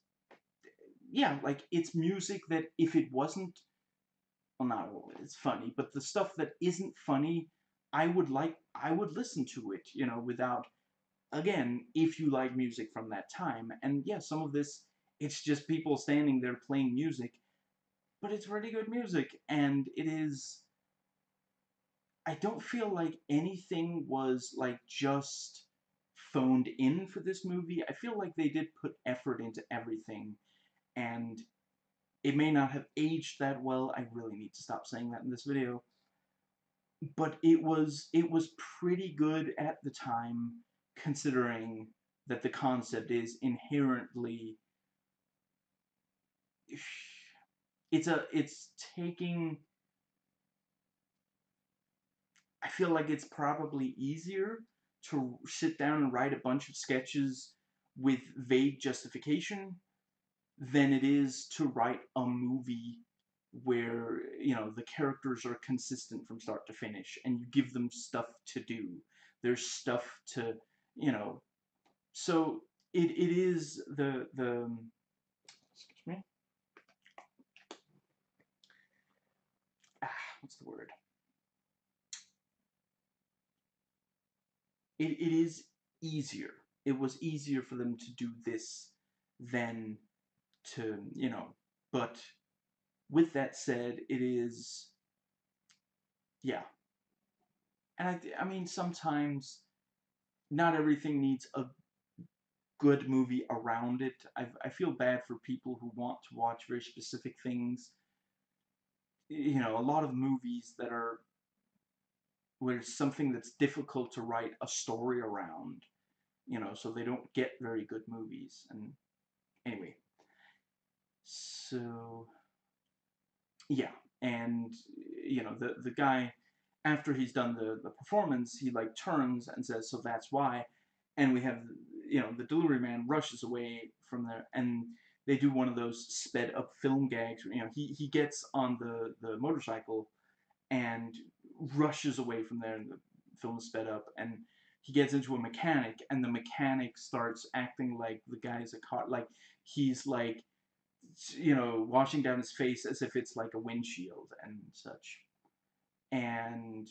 yeah, like it's music that if it wasn't well not all it's funny, but the stuff that isn't funny, I would like I would listen to it, you know, without again, if you like music from that time. And yeah, some of this, it's just people standing there playing music, but it's really good music, and it is. I don't feel like anything was like just phoned in for this movie. I feel like they did put effort into everything, and it may not have aged that well. I really need to stop saying that in this video. But it was it was pretty good at the time considering that the concept is inherently it's a it's taking I feel like it's probably easier to sit down and write a bunch of sketches with vague justification than it is to write a movie where you know the characters are consistent from start to finish and you give them stuff to do. There's stuff to you know, so it, it is the the excuse me. Ah, what's the word? It, it is easier. It was easier for them to do this than to, you know, but with that said, it is, yeah. And I, I mean, sometimes not everything needs a good movie around it. I, I feel bad for people who want to watch very specific things. You know, a lot of movies that are where it's something that's difficult to write a story around, you know, so they don't get very good movies. And anyway, so yeah, and you know, the the guy after he's done the, the performance, he like turns and says, "So that's why." And we have, you know, the delivery man rushes away from there, and they do one of those sped up film gags. You know, he he gets on the the motorcycle and rushes away from there, and the film is sped up, and he gets into a mechanic, and the mechanic starts acting like the guy's a car, like he's like, you know, washing down his face as if it's like a windshield and such and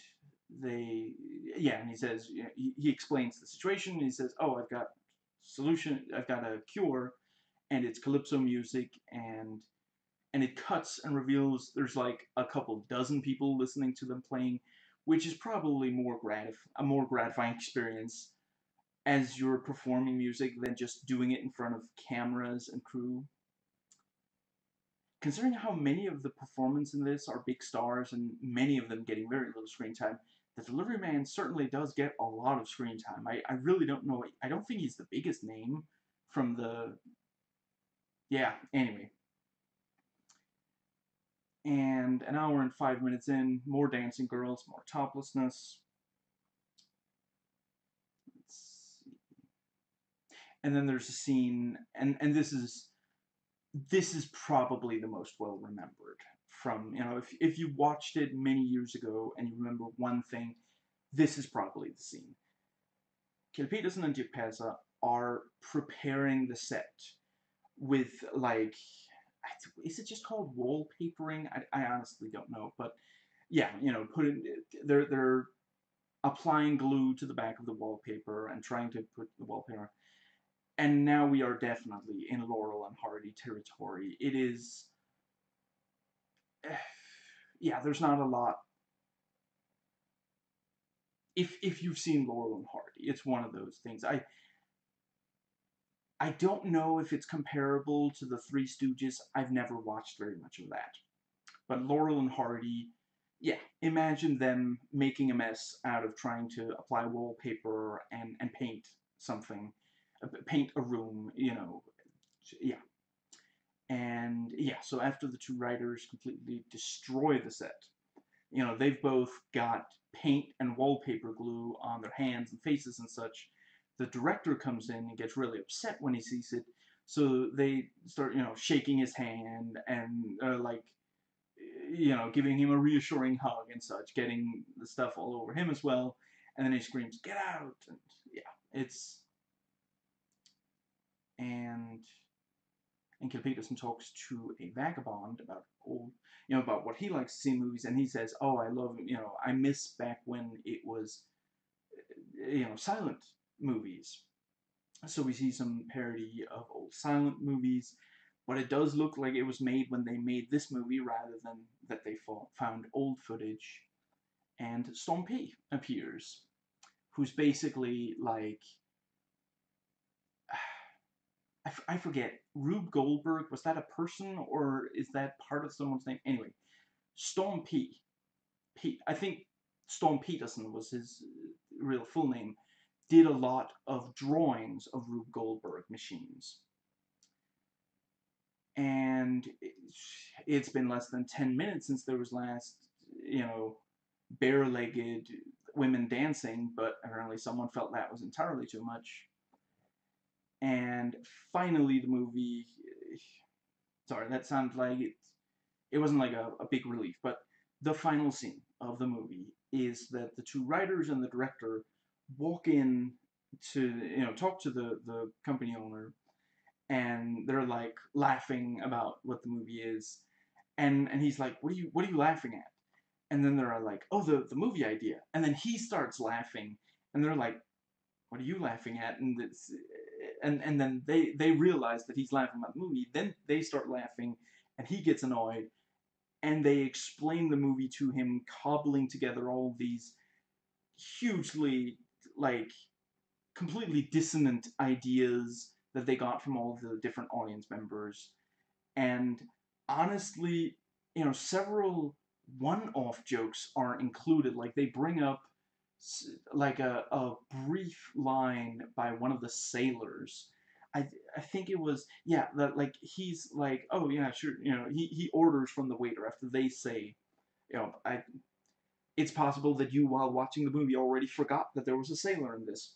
they yeah and he says he, he explains the situation he says oh i've got solution i've got a cure and it's calypso music and and it cuts and reveals there's like a couple dozen people listening to them playing which is probably more gratif- a more gratifying experience as you're performing music than just doing it in front of cameras and crew. Considering how many of the performers in this are big stars and many of them getting very little screen time, the delivery man certainly does get a lot of screen time. I, I really don't know. I don't think he's the biggest name from the. Yeah, anyway. And an hour and five minutes in, more dancing girls, more toplessness. And then there's a scene, and, and this is this is probably the most well remembered from you know if if you watched it many years ago and you remember one thing, this is probably the scene. Petersen and Dirch are preparing the set with like is it just called wallpapering? I, I honestly don't know, but yeah, you know, put in they're they're applying glue to the back of the wallpaper and trying to put the wallpaper. And now we are definitely in Laurel and Hardy territory. It is eh, yeah, there's not a lot. If if you've seen Laurel and Hardy, it's one of those things. I I don't know if it's comparable to the Three Stooges. I've never watched very much of that. But Laurel and Hardy, yeah, imagine them making a mess out of trying to apply wallpaper and, and paint something, paint a room, you know, yeah. And yeah, so after the two writers completely destroy the set, you know, they've both got paint and wallpaper glue on their hands and faces and such. The director comes in and gets really upset when he sees it, so they start, you know, shaking his hand and uh, like, you know, giving him a reassuring hug and such, getting the stuff all over him as well. And then he screams, "Get out!" And yeah, it's and and Kjeld Petersen talks to a vagabond about old, you know, about what he likes to see in movies, and he says, "Oh, I love, you know, I miss back when it was, uh, you know, silent movies." So we see some parody of old silent movies, but it does look like it was made when they made this movie rather than that they found old footage. And Storm P. appears, who's basically like I, forget. Rube Goldberg, was that a person or is that part of someone's name? Anyway, Storm P. P I think Storm Petersen was his uh, real full name, did a lot of drawings of Rube Goldberg machines. And it's been less than 10 minutes since there was last, you know, bare-legged women dancing, but apparently someone felt that was entirely too much and finally the movie sorry that sounds like it it wasn't like a, a big relief but the final scene of the movie is that the two writers and the director walk in to you know talk to the the company owner and they're like laughing about what the movie is and and he's like what are you what are you laughing at? And then they're like oh the the movie idea. And then he starts laughing and they're like what are you laughing at? And it's and and then they they realize that he's laughing about the movie. Then they start laughing, and he gets annoyed, and they explain the movie to him, cobbling together all these hugely like completely dissonant ideas that they got from all the different audience members, and honestly, you know, several one-off jokes are included. Like they bring up like a, a brief line by one of the sailors. I I think it was yeah that like he's like oh yeah sure you know he he orders from the waiter after they say you know I it's possible that you while watching the movie already forgot that there was a sailor in this.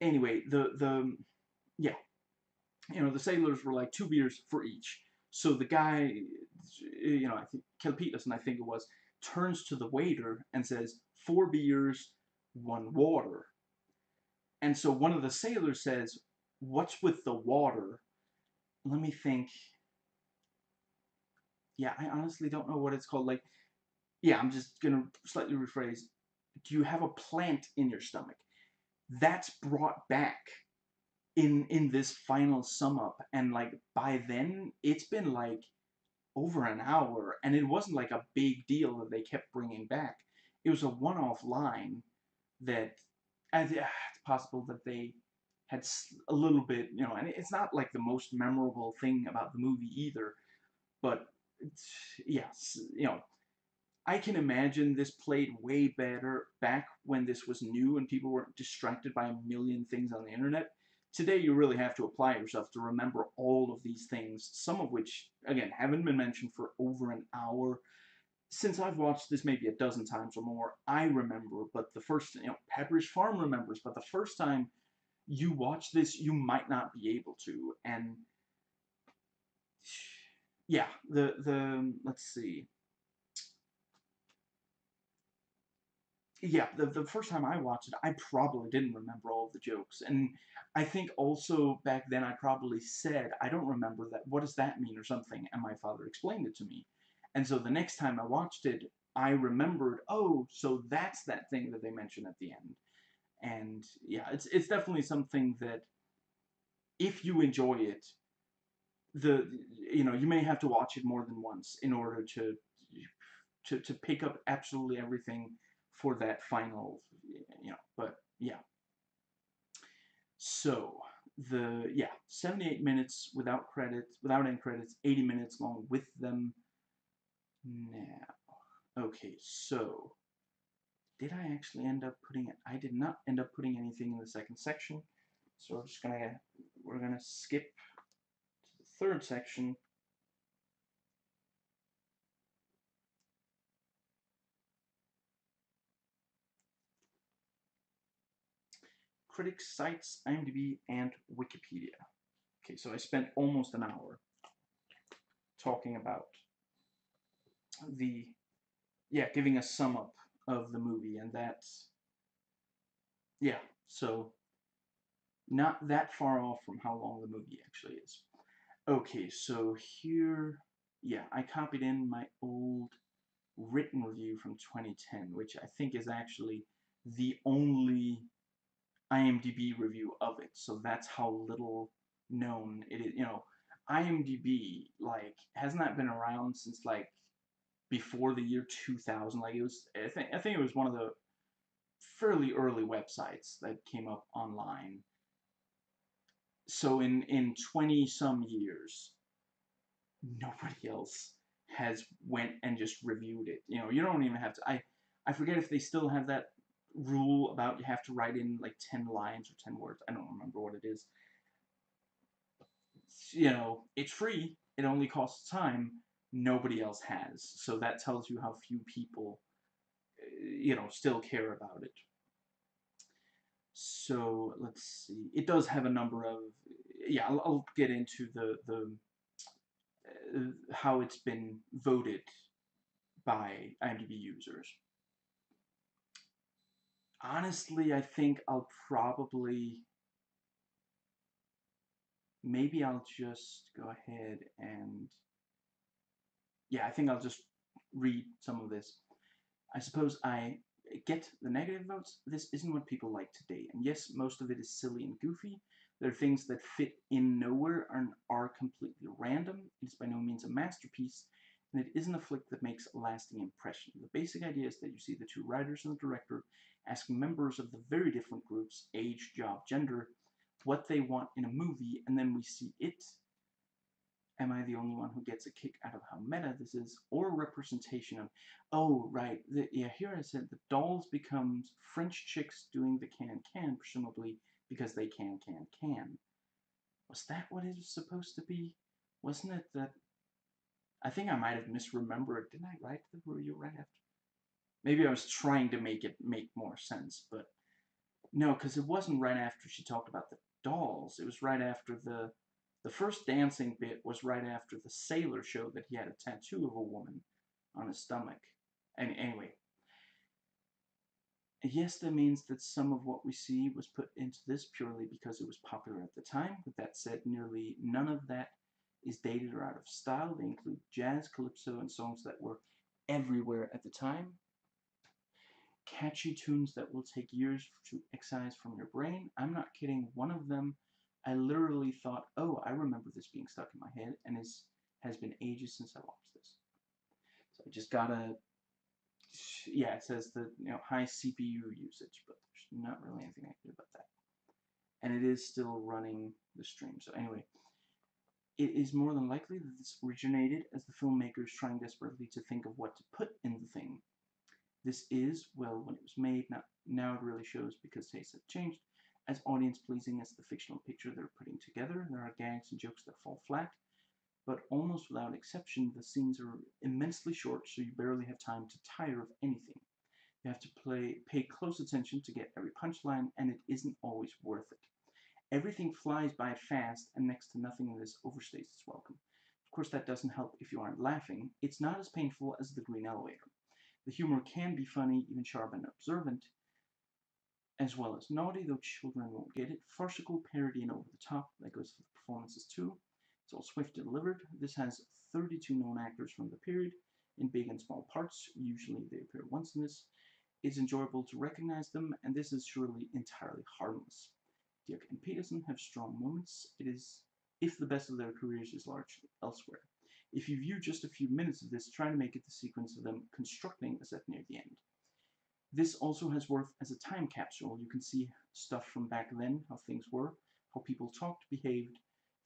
Anyway, the the yeah you know the sailors were like two beers for each. So the guy you know I think Kjeld Petersen I think it was turns to the waiter and says four beers, one water. And so one of the sailors says, What's with the water? Let me think. Yeah, I honestly don't know what it's called. Like, yeah, I'm just going to slightly rephrase. Do you have a plant in your stomach? That's brought back in in this final sum up and like by then it's been like over an hour, and it wasn't like a big deal that they kept bringing back. It was a one-off line that, it's possible that they had a little bit, you know, and it's not like the most memorable thing about the movie either, but yes, you know, I can imagine this played way better back when this was new and people weren't distracted by a million things on the internet. Today, you really have to apply yourself to remember all of these things, some of which, again, haven't been mentioned for over an hour. Since I've watched this maybe a dozen times or more, I remember, but the first, you know, Pepperidge Farm remembers, but the first time you watch this, you might not be able to. And yeah, the the let's see. Yeah, the, the first time I watched it, I probably didn't remember all of the jokes. And I think also back then I probably said, I don't remember that. What does that mean or something? And my father explained it to me. And so the next time I watched it, I remembered, oh, so that's that thing that they mention at the end. And yeah, it's it's definitely something that if you enjoy it, the you know you may have to watch it more than once in order to to to pick up absolutely everything for that final you know but yeah so the yeah 78 minutes without credits without end credits 80 minutes long with them now okay so did I actually end up putting it I did not end up putting anything in the second section so we're just gonna we're gonna skip to the third section. Critics sites IMDb and Wikipedia. Okay so I spent almost an hour talking about the yeah giving a sum up of the movie and that's yeah so not that far off from how long the movie actually is Okay, so here, yeah, I copied in my old written review from 2010, which I think is actually the only IMDb review of it. So that's how little known it is. You know, IMDb, like, hasn't been around since, like, before the year 2000? Like, it was, I think, I think it was one of the fairly early websites that came up online so in in 20 some years nobody else has went and just reviewed it you know you don't even have to i i forget if they still have that rule about you have to write in like 10 lines or 10 words i don't remember what it is you know it's free it only costs time nobody else has so that tells you how few people you know still care about it so let's see. It does have a number of yeah. I'll, I'll get into the the uh, how it's been voted by IMDb users. Honestly, I think I'll probably maybe I'll just go ahead and yeah, I think I'll just read some of this. I suppose I get the negative votes, this isn't what people like today. And yes, most of it is silly and goofy. There are things that fit in nowhere and are completely random. It is by no means a masterpiece, and it isn't a flick that makes a lasting impression. The basic idea is that you see the two writers and the director asking members of the very different groups, age, job, gender, what they want in a movie, and then we see it am I the only one who gets a kick out of how meta this is, or representation of, oh, right, the, yeah, here I said the dolls becomes French chicks doing the can-can, presumably because they can, can, can. Was that what it was supposed to be? Wasn't it that, I think I might have misremembered, didn't I write the review right after? Maybe I was trying to make it make more sense, but no, because it wasn't right after she talked about the dolls, it was right after the the first dancing bit was right after the sailor showed that he had a tattoo of a woman on his stomach. And anyway, yes, that means that some of what we see was put into this purely because it was popular at the time. With that said, nearly none of that is dated or out of style. They include jazz, calypso, and songs that were everywhere at the time. Catchy tunes that will take years to excise from your brain. I'm not kidding. One of them I literally thought, oh, I remember this being stuck in my head, and it Has been ages since I watched this. So I just gotta, yeah, it says the you know high CPU usage, but there's not really anything I can do about that. And it is still running the stream. So anyway, it is more than likely that this originated as the filmmakers trying desperately to think of what to put in the thing. This is, well, when it was made, now, now it really shows because tastes have changed, as audience pleasing as the fictional picture they're putting together. There are gags and jokes that fall flat, but almost without exception, the scenes are immensely short, so you barely have time to tire of anything. You have to play, pay close attention to get every punchline, and it isn't always worth it. Everything flies by fast, and next to nothing in this overstays its welcome. Of course, that doesn't help if you aren't laughing. It's not as painful as the green elevator. The humor can be funny, even sharp and observant, as well as naughty, though children won't get it. Farcical, parody, and over the top. That goes for the performances too. It's all swift delivered. This has 32 known actors from the period in big and small parts. Usually they appear once in this. It's enjoyable to recognize them, and this is surely entirely harmless. Dirch and Petersen have strong moments. It is if the best of their careers is largely elsewhere. If you view just a few minutes of this, try to make it the sequence of them constructing a set near the end. This also has worth as a time capsule. You can see stuff from back then, how things were, how people talked, behaved.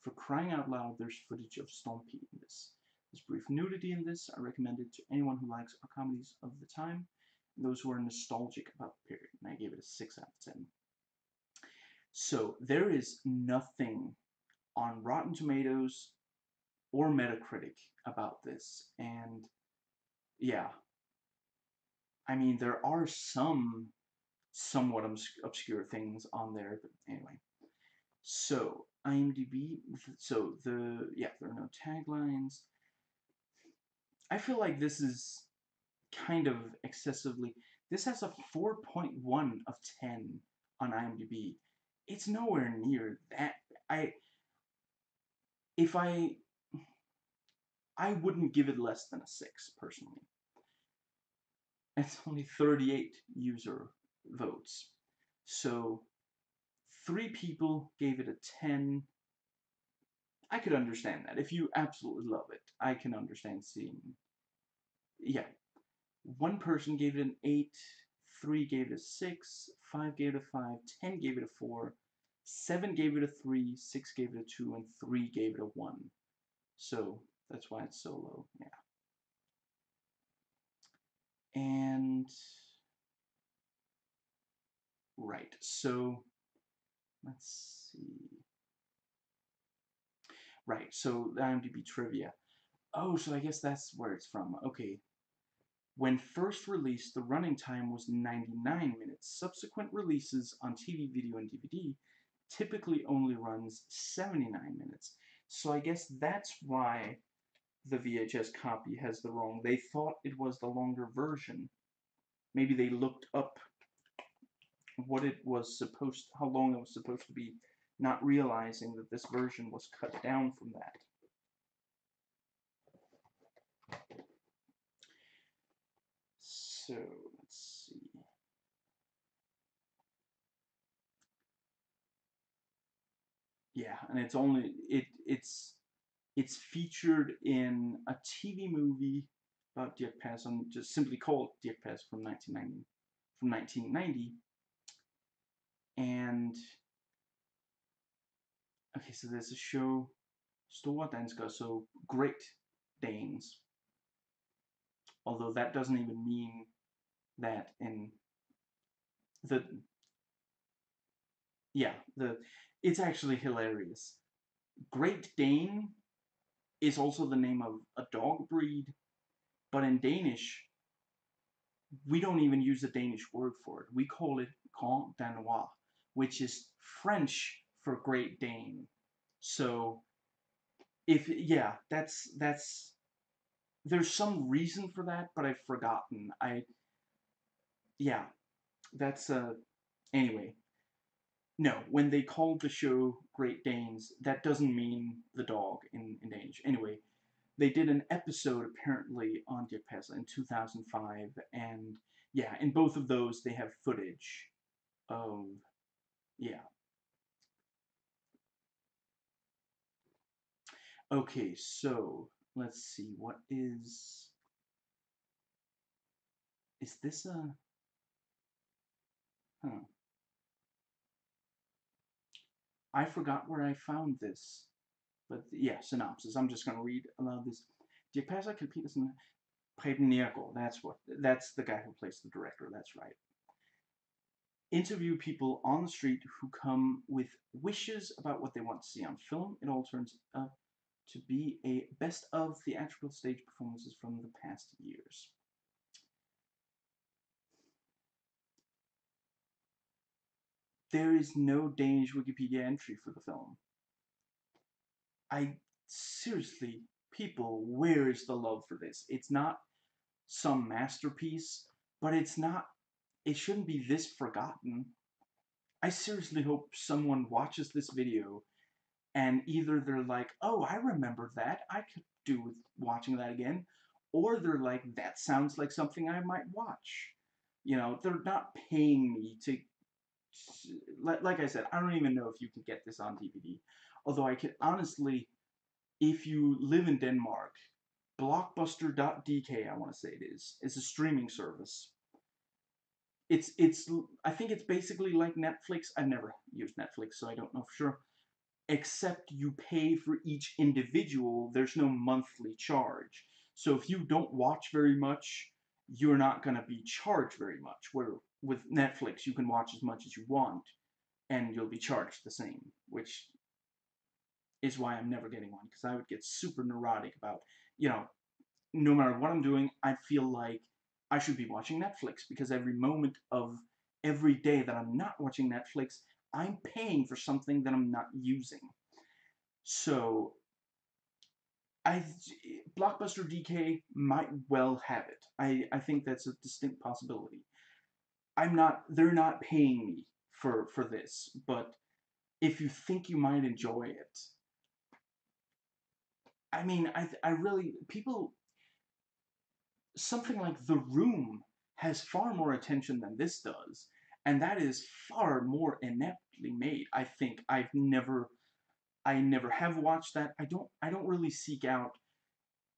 For crying out loud, there's footage of Storm P in this. There's brief nudity in this. I recommend it to anyone who likes our comedies of the time, and those who are nostalgic about the period. And I gave it a 6 out of 10. So there is nothing on Rotten Tomatoes or Metacritic about this. And yeah, I mean, there are some somewhat obs obscure things on there, but anyway. So, IMDb, so the, yeah, there are no taglines. I feel like this is kind of excessively, this has a 4.1 of 10 on IMDb. It's nowhere near that. I, if I I wouldn't give it less than a 6, personally. It's only 38 user votes. So, three people gave it a 10. I could understand that. If you absolutely love it, I can understand seeing... Yeah. One person gave it an 8, 3 gave it a 6, 5 gave it a 5, 10 gave it a 4, 7 gave it a 3, 6 gave it a 2, and 3 gave it a 1. So, that's why it's so low, yeah. And, right, so, let's see. Right, so the IMDb trivia. Oh, so I guess that's where it's from. Okay. When first released, the running time was 99 minutes. Subsequent releases on TV, video, and DVD typically only runs 79 minutes. So I guess that's why the VHS copy has the wrong. They thought it was the longer version. Maybe they looked up what it was supposed, how long it was supposed to be, not realizing that this version was cut down from that. So, let's see. Yeah, and it's only, it it's it's featured in a TV movie about Dirch Passer, um, just simply called Dirch Pass from 1990, from 1990. And okay, so there's a show, Store Dansker, so Great Danes. Although that doesn't even mean that in the yeah the it's actually hilarious. Great Dane is also the name of a dog breed, but in Danish, we don't even use the Danish word for it. We call it Grand Danois, which is French for Great Dane. So, if yeah, that's that's there's some reason for that, but I've forgotten. I yeah, that's uh anyway. No, when they called the show Great Danes, that doesn't mean the dog in, in Danish. Anyway, they did an episode apparently on Dirch in 2005, and yeah, in both of those they have footage of, yeah. Okay, so let's see, what is... Is this a... Huh. I forgot where I found this. But yeah, synopsis. I'm just going to read aloud this. Dirch Passer, Kjeld Petersen, Preben Neergaard. That's what. That's the guy who plays the director. That's right. Interview people on the street who come with wishes about what they want to see on film. It all turns out to be a best of theatrical stage performances from the past years. There is no Danish Wikipedia entry for the film. I seriously, people, where is the love for this? It's not some masterpiece, but it's not, it shouldn't be this forgotten. I seriously hope someone watches this video and either they're like, oh, I remember that, I could do with watching that again, or they're like, that sounds like something I might watch. You know, they're not paying me to, like I said, I don't even know if you can get this on DVD. Although I could honestly, if you live in Denmark, blockbuster.dk, I want to say it is, is a streaming service. It's, it's, I think it's basically like Netflix. I've never used Netflix, so I don't know for sure except you pay for each individual. There's no monthly charge. So if you don't watch very much, you're not going to be charged very much. Where with Netflix, you can watch as much as you want, and you'll be charged the same, which is why I'm never getting one, because I would get super neurotic about, you know, no matter what I'm doing, I feel like I should be watching Netflix, because every moment of every day that I'm not watching Netflix, I'm paying for something that I'm not using. So, I Blockbuster DK might well have it. I, I think that's a distinct possibility. I'm not, they're not paying me for, for this, but if you think you might enjoy it, I mean, I, I really, people, something like The Room has far more attention than this does and that is far more ineptly made. I think I've never, I never have watched that. I don't, I don't really seek out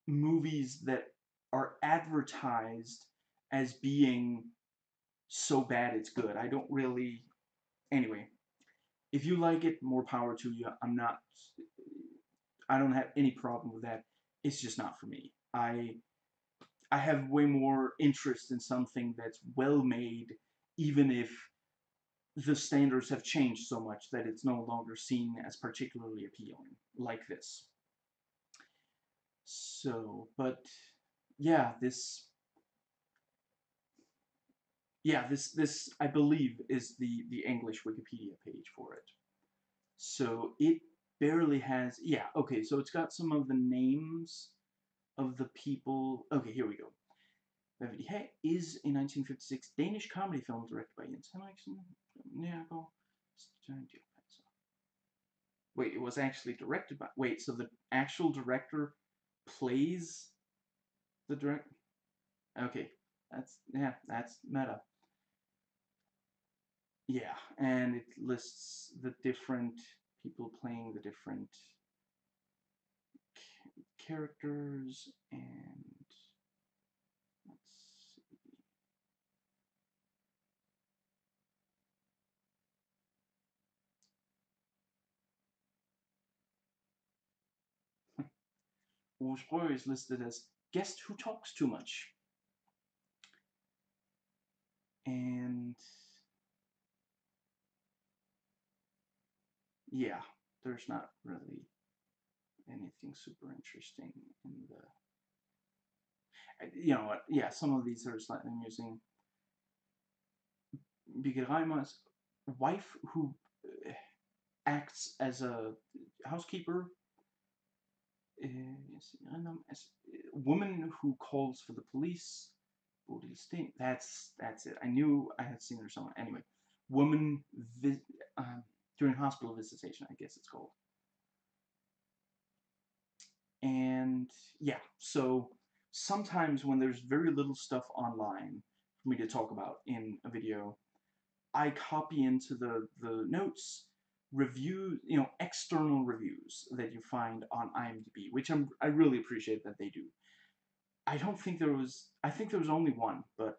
movies that are advertised as being so bad it's good. I don't really, anyway. If you like it, more power to you. I'm not, I don't have any problem with that. It's just not for me. I, I have way more interest in something that's well made even if the standards have changed so much that it's no longer seen as particularly appealing, like this. So, but yeah, this yeah, this this I believe is the the English Wikipedia page for it. So it barely has yeah, okay, so it's got some of the names of the people. Okay, here we go. Beverly Hay is a 1956 Danish comedy film directed by Jens Henriksen, Wait, it was actually directed by. Wait, so the actual director plays the direct. Okay, that's yeah, that's meta. Yeah, and it lists the different people playing the different characters and Ove is listed as guest who talks too much. And yeah, there's not really anything super interesting in the you know what yeah some of these are slightly amusing Birgit wife who uh, acts as a housekeeper yes, woman who calls for the police. That's that's it. I knew I had seen her somewhere. Anyway, woman uh, during hospital visitation. I guess it's called. And yeah, so sometimes when there's very little stuff online for me to talk about in a video, I copy into the the notes review, you know, external reviews that you find on IMDb, which I'm I really appreciate that they do. I don't think there was I think there was only one, but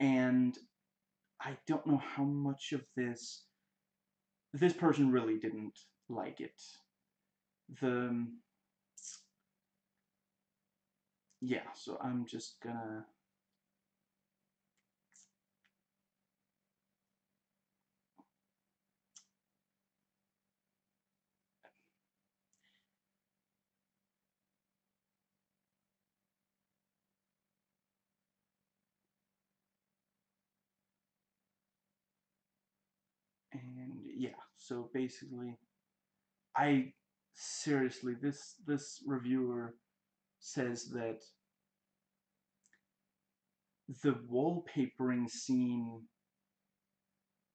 and I don't know how much of this this person really didn't like it. The um, yeah, so I'm just gonna and yeah, so basically, I seriously this this reviewer says that the wallpapering scene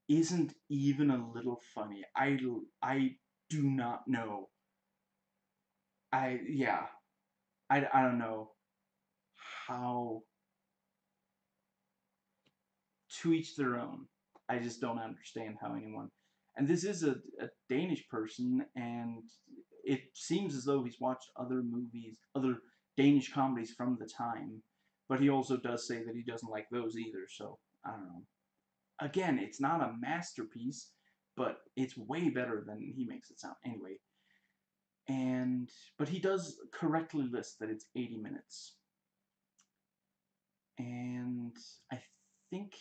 isn't even a little funny. I I do not know. I yeah, I I don't know how to each their own. I just don't understand how anyone. And this is a, a Danish person, and it seems as though he's watched other movies, other Danish comedies from the time, but he also does say that he doesn't like those either. So I don't know. Again, it's not a masterpiece, but it's way better than he makes it sound. Anyway, and but he does correctly list that it's 80 minutes, and I think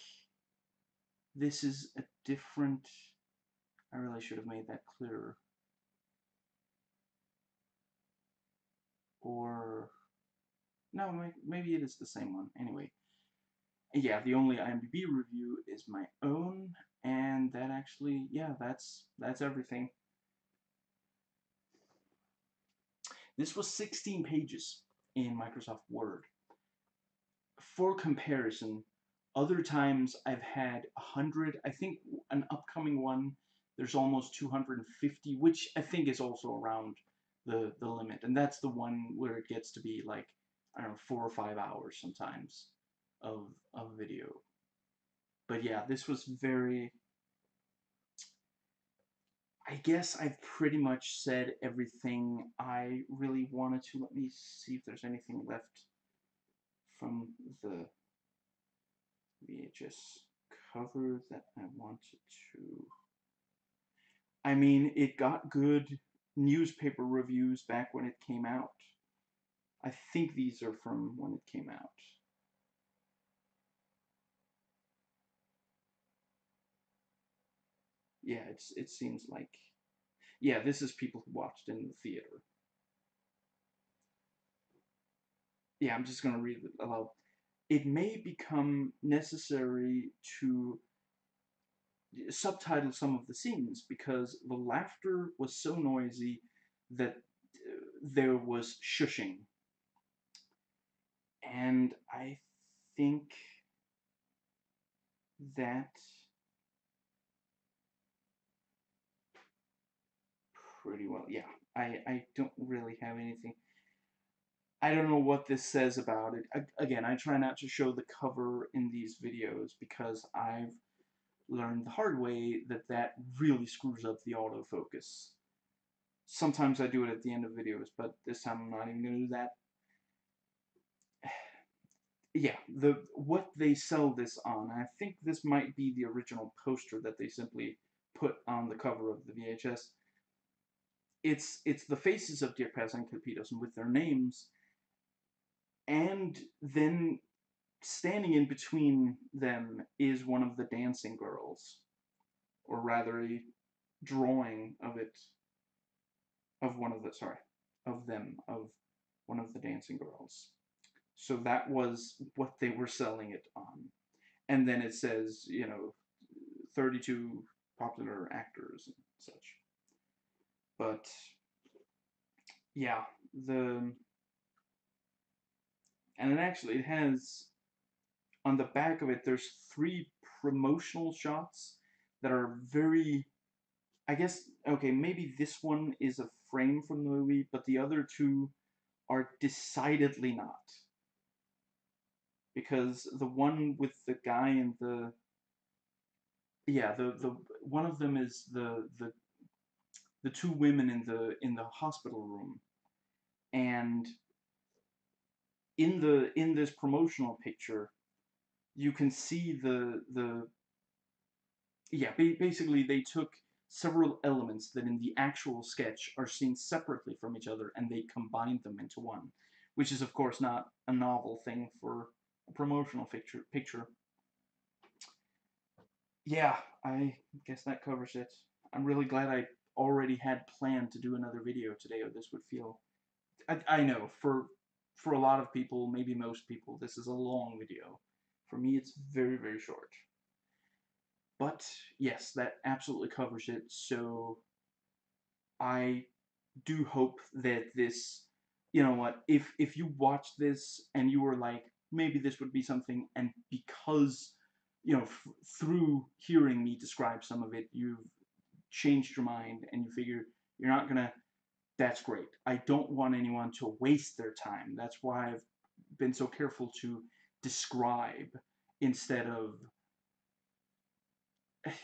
this is a different, I really should have made that clearer. Or, no, maybe it is the same one. Anyway, yeah, the only IMDb review is my own, and that actually, yeah, that's that's everything. This was 16 pages in Microsoft Word. For comparison, other times I've had 100, I think an upcoming one, there's almost 250, which I think is also around the, the limit. And that's the one where it gets to be like, I don't know, four or five hours sometimes of, of video. But yeah, this was very, I guess I've pretty much said everything I really wanted to. Let me see if there's anything left from the VHS cover that I wanted to. I mean, it got good newspaper reviews back when it came out. I think these are from when it came out. Yeah, it's it seems like yeah, this is people who watched in the theater. Yeah, I'm just gonna read it aloud it may become necessary to subtitle some of the scenes because the laughter was so noisy that uh, there was shushing. And I think that pretty well, yeah, I, I don't really have anything I don't know what this says about it. I, again, I try not to show the cover in these videos because I've learned the hard way that that really screws up the autofocus. Sometimes I do it at the end of videos, but this time I'm not even going to do that. yeah, the what they sell this on, I think this might be the original poster that they simply put on the cover of the VHS. It's it's the faces of Dirch Passer and Petersen with their names and then standing in between them is one of the dancing girls, or rather a drawing of it, of one of the, sorry, of them, of one of the dancing girls. So that was what they were selling it on. And then it says, you know, 32 popular actors and such. But, yeah, the and it actually it has on the back of it there's three promotional shots that are very I guess okay maybe this one is a frame from the movie but the other two are decidedly not. Because the one with the guy and the yeah the the one of them is the the the two women in the in the hospital room, and in the in this promotional picture, you can see the the yeah basically they took several elements that in the actual sketch are seen separately from each other and they combined them into one, which is of course not a novel thing for a promotional picture. picture. Yeah, I guess that covers it. I'm really glad I already had planned to do another video today or this would feel... I, I know, for, for a lot of people, maybe most people, this is a long video. For me, it's very, very short. But yes, that absolutely covers it. So I do hope that this, you know what, if if you watch this and you were like, maybe this would be something, and because you know through hearing me describe some of it, you've changed your mind and you figure you're not gonna. That's great. I don't want anyone to waste their time. That's why I've been so careful to describe instead of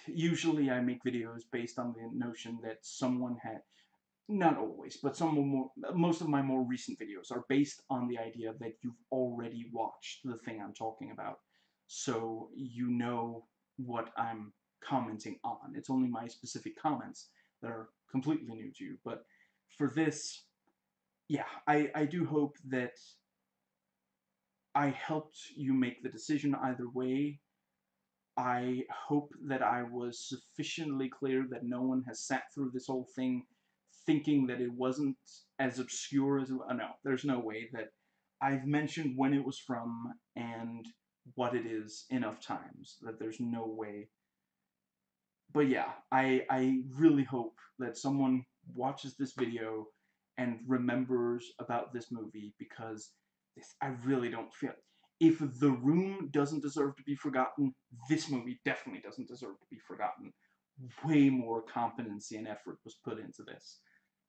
usually I make videos based on the notion that someone had, not always, but some more, most of my more recent videos are based on the idea that you've already watched the thing I'm talking about. So you know what I'm commenting on. It's only my specific comments that are completely new to you. But for this, yeah, I, I do hope that I helped you make the decision either way I hope that I was sufficiently clear that no one has sat through this whole thing thinking that it wasn't as obscure as... Uh, no, there's no way that I've mentioned when it was from and what it is enough times that there's no way. But yeah, I, I really hope that someone watches this video and remembers about this movie because this, I really don't feel it. if The Room doesn't deserve to be forgotten, this movie definitely doesn't deserve to be forgotten. Way more competency and effort was put into this.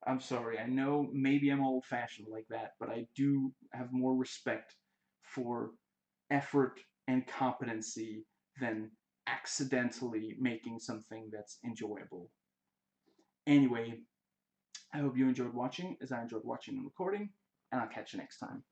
I'm sorry, I know maybe I'm old-fashioned like that, but I do have more respect for effort and competency than accidentally making something that's enjoyable. Anyway, I hope you enjoyed watching, as I enjoyed watching and recording, and I'll catch you next time.